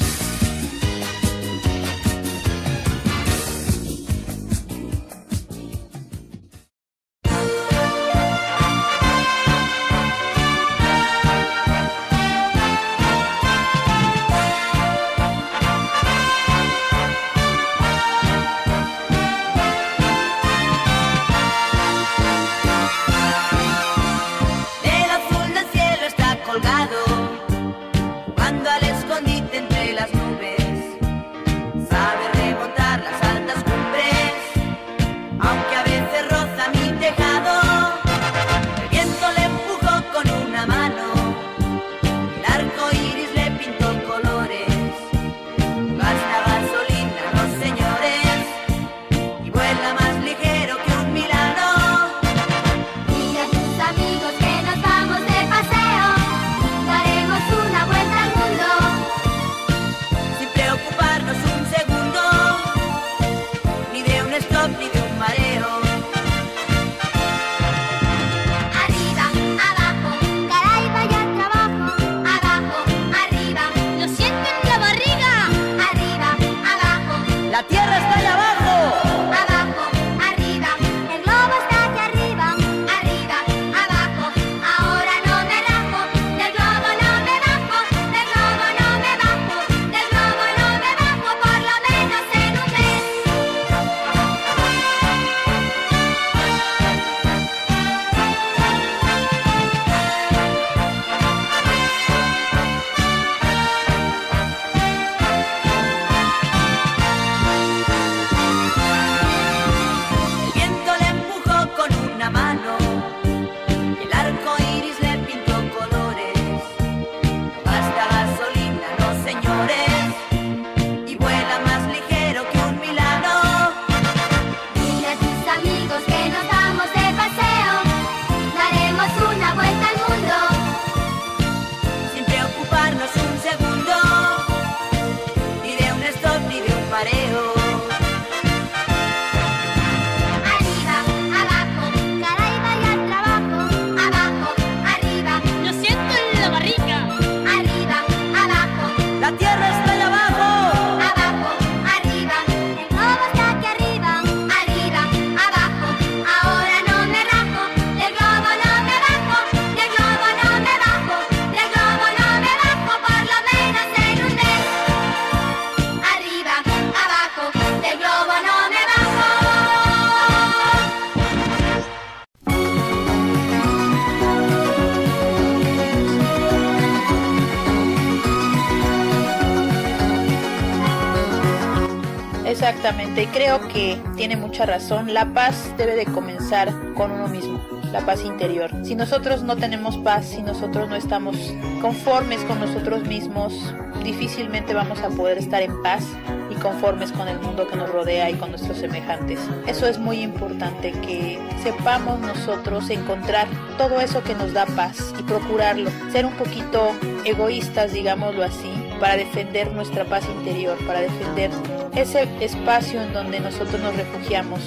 Que tiene mucha razón. La paz debe de comenzar con uno mismo, la paz interior. Si nosotros no tenemos paz, si nosotros no estamos conformes con nosotros mismos, difícilmente vamos a poder estar en paz y conformes con el mundo que nos rodea y con nuestros semejantes. Eso es muy importante, que sepamos nosotros encontrar todo eso que nos da paz y procurarlo. Ser un poquito egoístas, digámoslo así, para defender nuestra paz interior, para defender ese espacio en donde nosotros nos refugiamos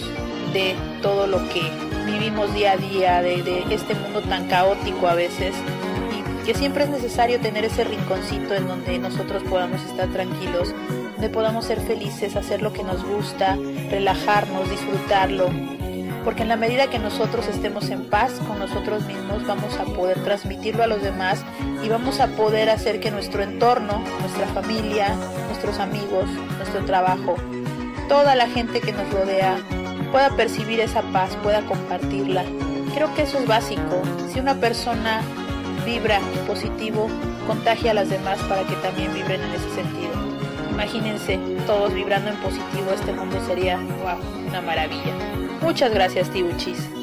de todo lo que vivimos día a día, de, de este mundo tan caótico a veces y que siempre es necesario tener ese rinconcito en donde nosotros podamos estar tranquilos, donde podamos ser felices, hacer lo que nos gusta, relajarnos, disfrutarlo. Porque en la medida que nosotros estemos en paz con nosotros mismos, vamos a poder transmitirlo a los demás y vamos a poder hacer que nuestro entorno, nuestra familia, nuestros amigos, trabajo, toda la gente que nos rodea pueda percibir esa paz, pueda compartirla. Creo que eso es básico. Si una persona vibra positivo, contagia a las demás para que también vibren en ese sentido. Imagínense todos vibrando en positivo, este mundo sería, una maravilla. Muchas gracias, Tibuchis.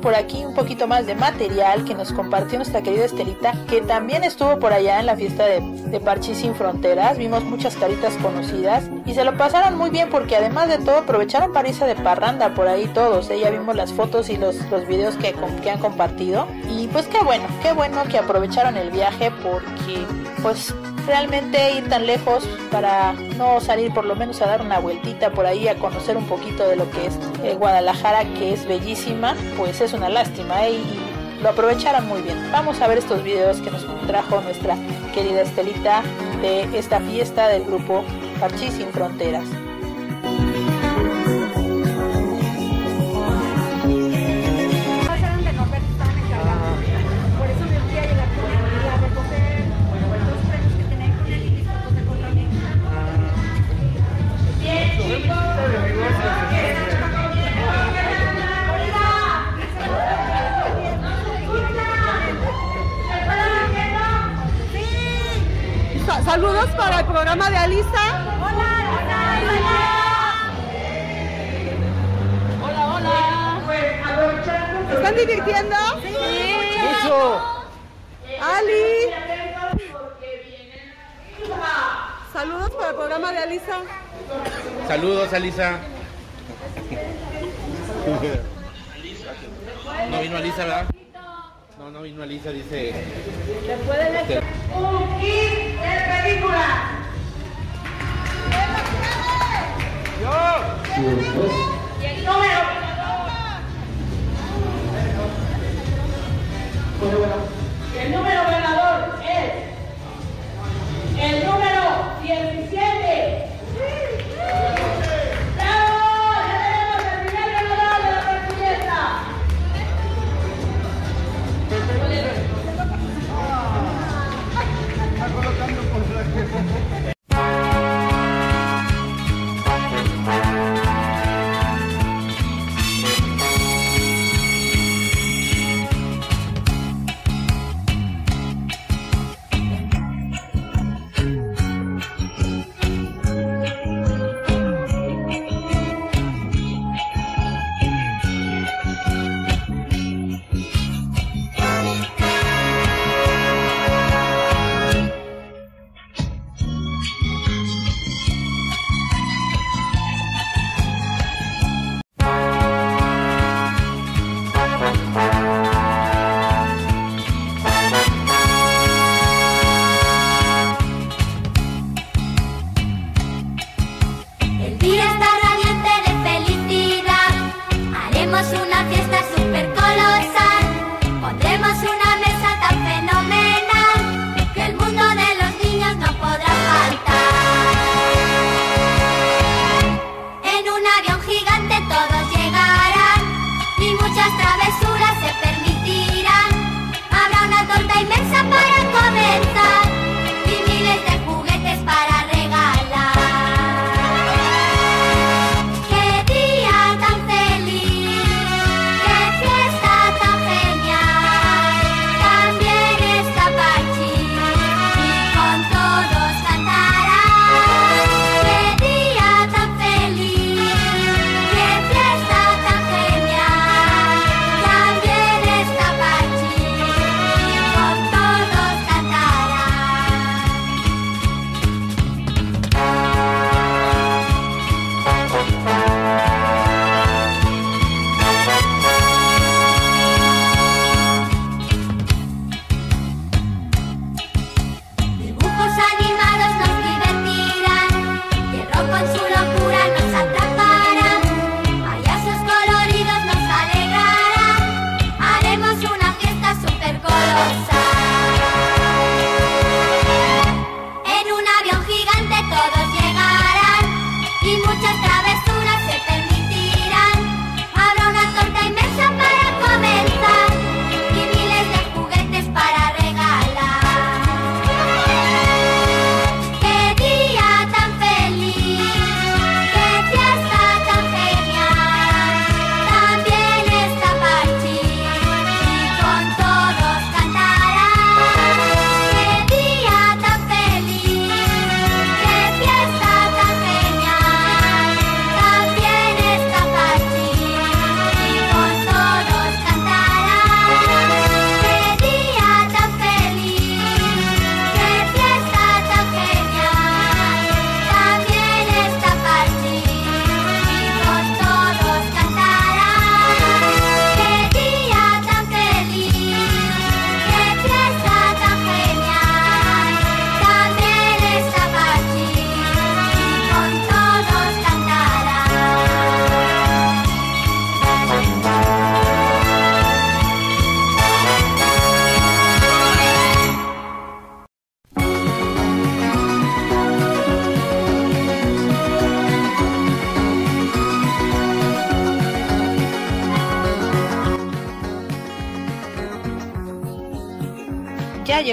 Por aquí un poquito más de material que nos compartió nuestra querida Estelita, que también estuvo por allá en la fiesta de, de Parchís Sin Fronteras. Vimos muchas caritas conocidas y se lo pasaron muy bien porque además de todo aprovecharon para irse de parranda por ahí todos. ¿eh? Ya vimos las fotos y los, los videos que, que han compartido. Y pues qué bueno, qué bueno que aprovecharon el viaje porque pues realmente ir tan lejos para no salir por lo menos a dar una vueltita por ahí a conocer un poquito de lo que es Guadalajara que es bellísima pues es una lástima ¿eh? y lo aprovecharon muy bien vamos a ver estos videos que nos trajo nuestra querida Estelita de esta fiesta del grupo Parchís Sin Fronteras están divirtiendo? Sí. Mucho. Ali. Saludos para el programa de Alisa. Saludos, Alisa. No vino Alisa, ¿verdad? No, no vino Alisa, dice. Este, Un kit de película. Y el número. El número ganador es el número 17.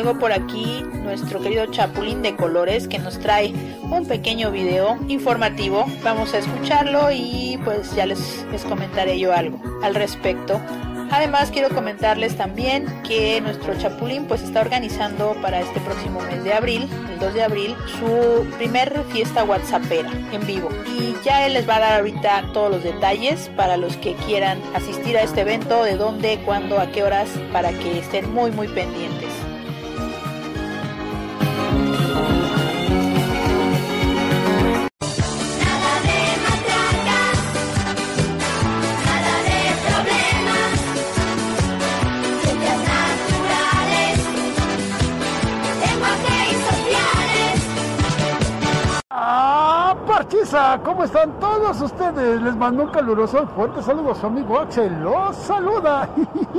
Llegó por aquí nuestro querido Chapulín de Colores que nos trae un pequeño video informativo. Vamos a escucharlo y pues ya les, les comentaré yo algo al respecto. Además quiero comentarles también que nuestro Chapulín pues está organizando para este próximo mes de abril, el 2 de abril, su primer fiesta WhatsAppera en vivo. Y ya él les va a dar ahorita todos los detalles para los que quieran asistir a este evento, de dónde, cuándo, a qué horas, para que estén muy muy pendientes. ¿Cómo están todos ustedes? Les mando un caluroso fuerte saludo a su amigo Axel. ¡Los saluda!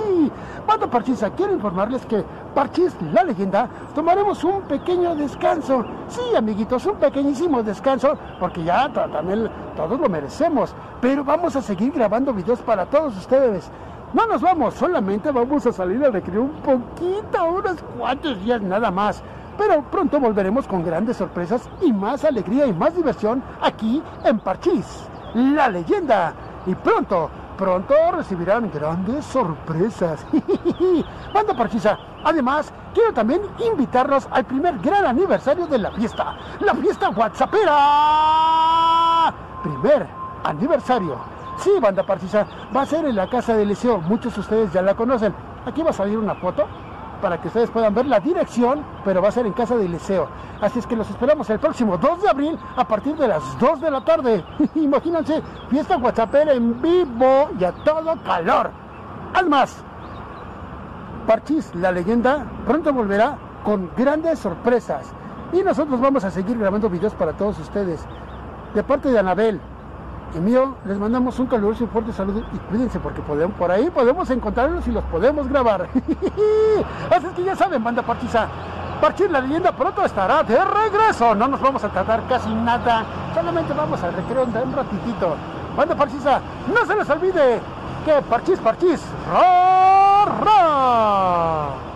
Banda Parchisa, quiero informarles que Parchis, la leyenda, tomaremos un pequeño descanso. Sí, amiguitos, un pequeñísimo descanso, porque ya también todos lo merecemos. Pero vamos a seguir grabando videos para todos ustedes. No nos vamos, solamente vamos a salir al recreo un poquito, unos cuantos días nada más. Pero pronto volveremos con grandes sorpresas y más alegría y más diversión aquí en Parchís, la leyenda. Y pronto, pronto recibirán grandes sorpresas. Banda Parchisa, además, quiero también invitarlos al primer gran aniversario de la fiesta, la fiesta WhatsAppera. Primer aniversario. Sí, banda Parchisa, va a ser en la casa del liceo. Muchos de ustedes ya la conocen. Aquí va a salir una foto para que ustedes puedan ver la dirección, pero va a ser en casa del liceo. Así es que los esperamos el próximo 2 de abril a partir de las 2 de la tarde. Imagínense, fiesta WhatsAppera en vivo y a todo calor. Además, Parchis, la leyenda, pronto volverá con grandes sorpresas. Y nosotros vamos a seguir grabando videos para todos ustedes. De parte de Anabel y mío, les mandamos un caluroso y fuerte saludo. Y cuídense porque por ahí podemos encontrarlos y los podemos grabar. Así es que ya saben, banda Parchisa. Parchis, la leyenda pronto estará de regreso. No nos vamos a tratar casi nada. Solamente vamos al recreo un un ratitito. Banda Parchisa, no se les olvide que Parchis, Parchis, ra, ra.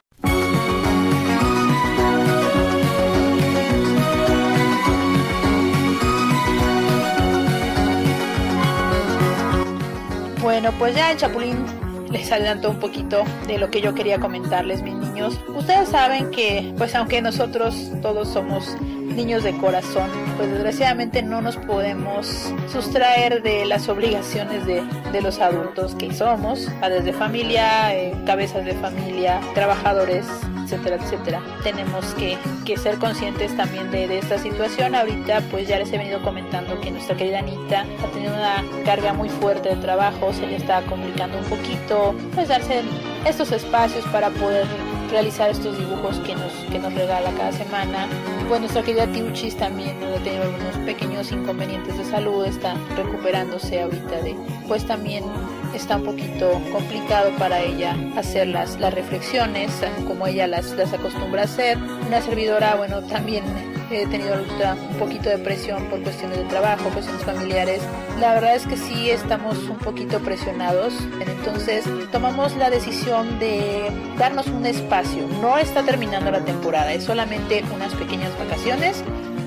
Bueno, pues ya el Chapulín les adelantó un poquito de lo que yo quería comentarles, mis niños. Ustedes saben que, pues aunque nosotros todos somos niños de corazón, pues desgraciadamente no nos podemos sustraer de las obligaciones de, de los adultos que somos, padres de familia, eh, cabezas de familia, trabajadores, etcétera, etcétera. Tenemos que, que ser conscientes también de, de esta situación. Ahorita pues ya les he venido comentando que nuestra querida Anita ha tenido una carga muy fuerte de trabajo, se le está complicando un poquito, pues darse estos espacios para poder realizar estos dibujos que nos, que nos regala cada semana. Pues nuestra querida Tiuchis también ha tenido algunos pequeños inconvenientes de salud, está recuperándose ahorita de, pues también está un poquito complicado para ella hacer las, las reflexiones como ella las, las acostumbra a hacer. Una servidora, bueno, también he tenido un poquito de presión por cuestiones de trabajo, cuestiones familiares. La verdad es que sí estamos un poquito presionados, entonces tomamos la decisión de darnos un espacio. No está terminando la temporada, es solamente unas pequeñas vacaciones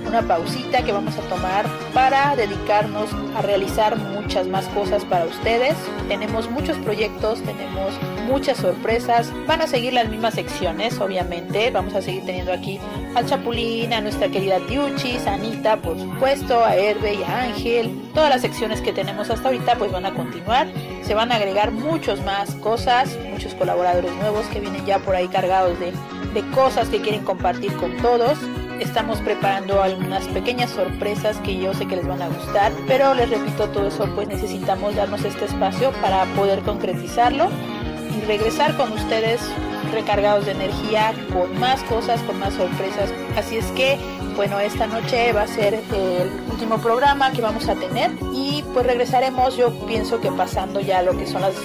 una pausita que vamos a tomar para dedicarnos a realizar muchas más cosas para ustedes. Tenemos muchos proyectos, tenemos muchas sorpresas. Van a seguir las mismas secciones, obviamente. Vamos a seguir teniendo aquí al Chapulín, a nuestra querida Tiuchis, a Anita, por supuesto, a Herbe y a Ángel. Todas las secciones que tenemos hasta ahorita pues van a continuar. Se van a agregar muchos más cosas, muchos colaboradores nuevos que vienen ya por ahí cargados de, de cosas que quieren compartir con todos estamos preparando algunas pequeñas sorpresas que yo sé que les van a gustar, pero les repito, todo eso pues necesitamos darnos este espacio para poder concretizarlo y regresar con ustedes recargados de energía, con más cosas, con más sorpresas. Así es que, bueno, esta noche va a ser el último programa que vamos a tener y pues regresaremos, yo pienso que pasando ya lo que son las,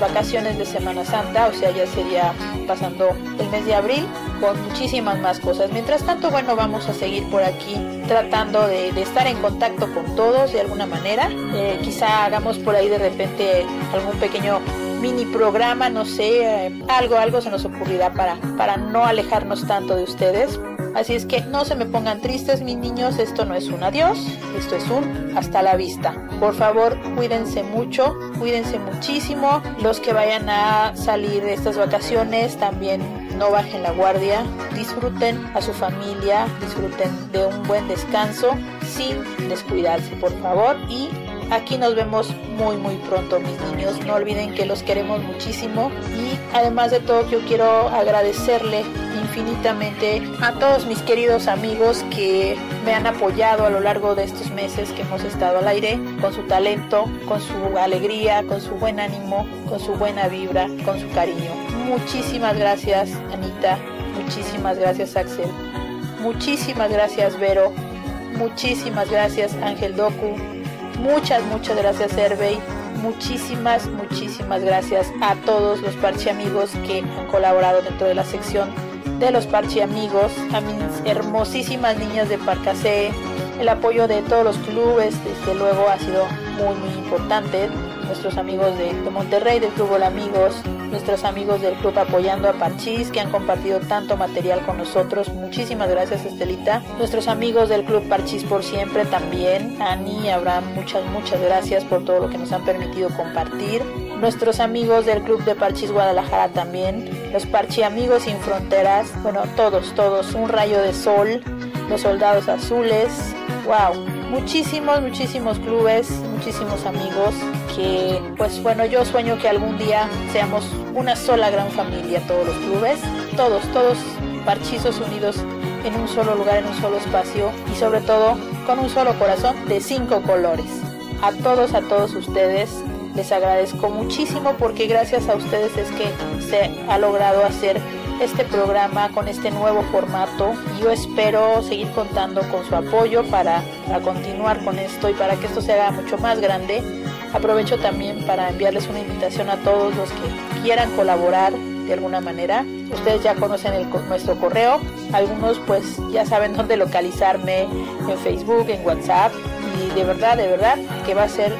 vacaciones de Semana Santa, o sea, ya sería pasando el mes de abril con muchísimas más cosas. Mientras tanto, bueno, vamos a seguir por aquí tratando de, de estar en contacto con todos de alguna manera. Eh, quizá hagamos por ahí de repente algún pequeño mini programa, no sé, eh, algo, algo se nos ocurrirá para, para no alejarnos tanto de ustedes. Así es que no se me pongan tristes mis niños, esto no es un adiós, esto es un hasta la vista. Por favor, cuídense mucho, cuídense muchísimo. Los que vayan a salir de estas vacaciones también no bajen la guardia, disfruten a su familia, disfruten de un buen descanso sin descuidarse, por favor. Y aquí nos vemos muy muy pronto mis niños. No olviden que los queremos muchísimo. Y además de todo yo quiero agradecerle infinitamente a todos mis queridos amigos que me han apoyado a lo largo de estos meses que hemos estado al aire, con su talento, con su alegría, con su buen ánimo, con su buena vibra, con su cariño. Muchísimas gracias Anita, muchísimas gracias Axel, muchísimas gracias Vero, muchísimas gracias Ángel Doku, muchas, muchas gracias Hervey, muchísimas, muchísimas gracias a todos los parche amigos que han colaborado dentro de la sección de los parche amigos, a mis hermosísimas niñas de Parcasé, el apoyo de todos los clubes, desde luego ha sido muy, muy importante. Nuestros amigos de, Monterrey, del Club Hola Amigos, nuestros amigos del club apoyando a Parchís que han compartido tanto material con nosotros. Muchísimas gracias Estelita. Nuestros amigos del club Parchís por siempre también. Ani Abraham, muchas, muchas gracias por todo lo que nos han permitido compartir. Nuestros amigos del club de Parchís Guadalajara también. Los Parchi Amigos Sin Fronteras. Bueno, todos, todos. Un rayo de sol. Los Soldados Azules. Wow. Muchísimos, muchísimos clubes, muchísimos amigos que, pues bueno, yo sueño que algún día seamos una sola gran familia, todos los clubes, todos, todos parchizos unidos en un solo lugar, en un solo espacio y sobre todo con un solo corazón de cinco colores. A todos, a todos ustedes les agradezco muchísimo porque gracias a ustedes es que se ha logrado hacer este programa con este nuevo formato. Yo espero seguir contando con su apoyo para, para, continuar con esto y para que esto se haga mucho más grande. Aprovecho también para enviarles una invitación a todos los que quieran colaborar de alguna manera. Ustedes ya conocen nuestro correo, algunos pues ya saben dónde localizarme en Facebook, en WhatsApp y de verdad, de verdad que va a ser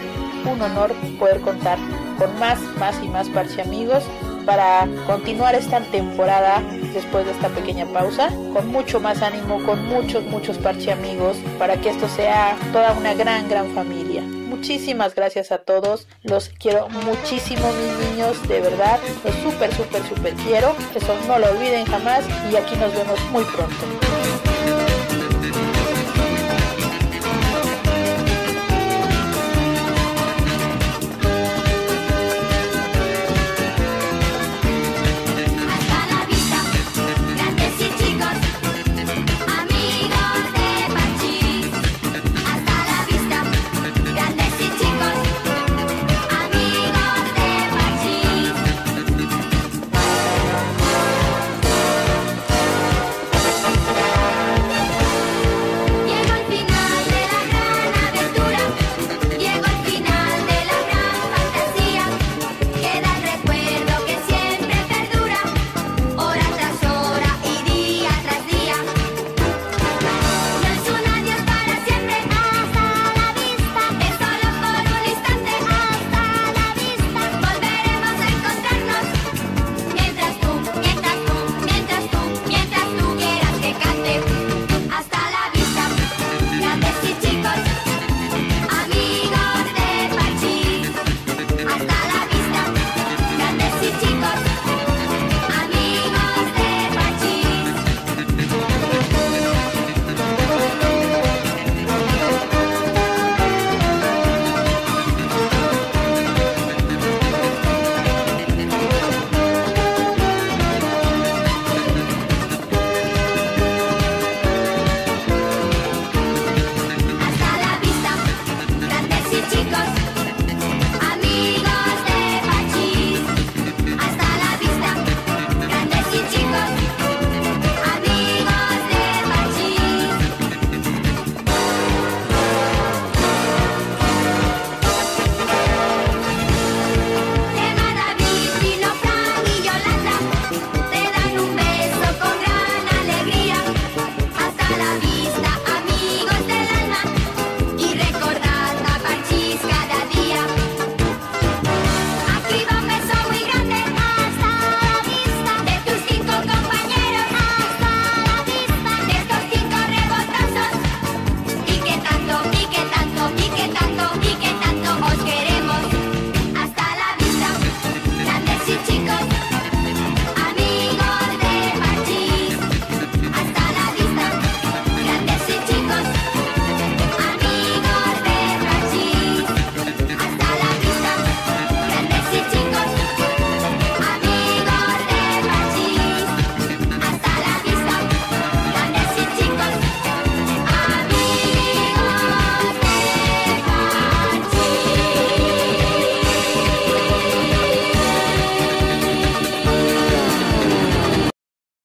un honor poder contar con más, más y más parche amigos para continuar esta temporada después de esta pequeña pausa con mucho más ánimo, con muchos, muchos parche amigos para que esto sea toda una gran, gran familia. Muchísimas gracias a todos, los quiero muchísimo mis niños, de verdad, los súper, súper, súper quiero, eso no lo olviden jamás. Y aquí nos vemos muy pronto.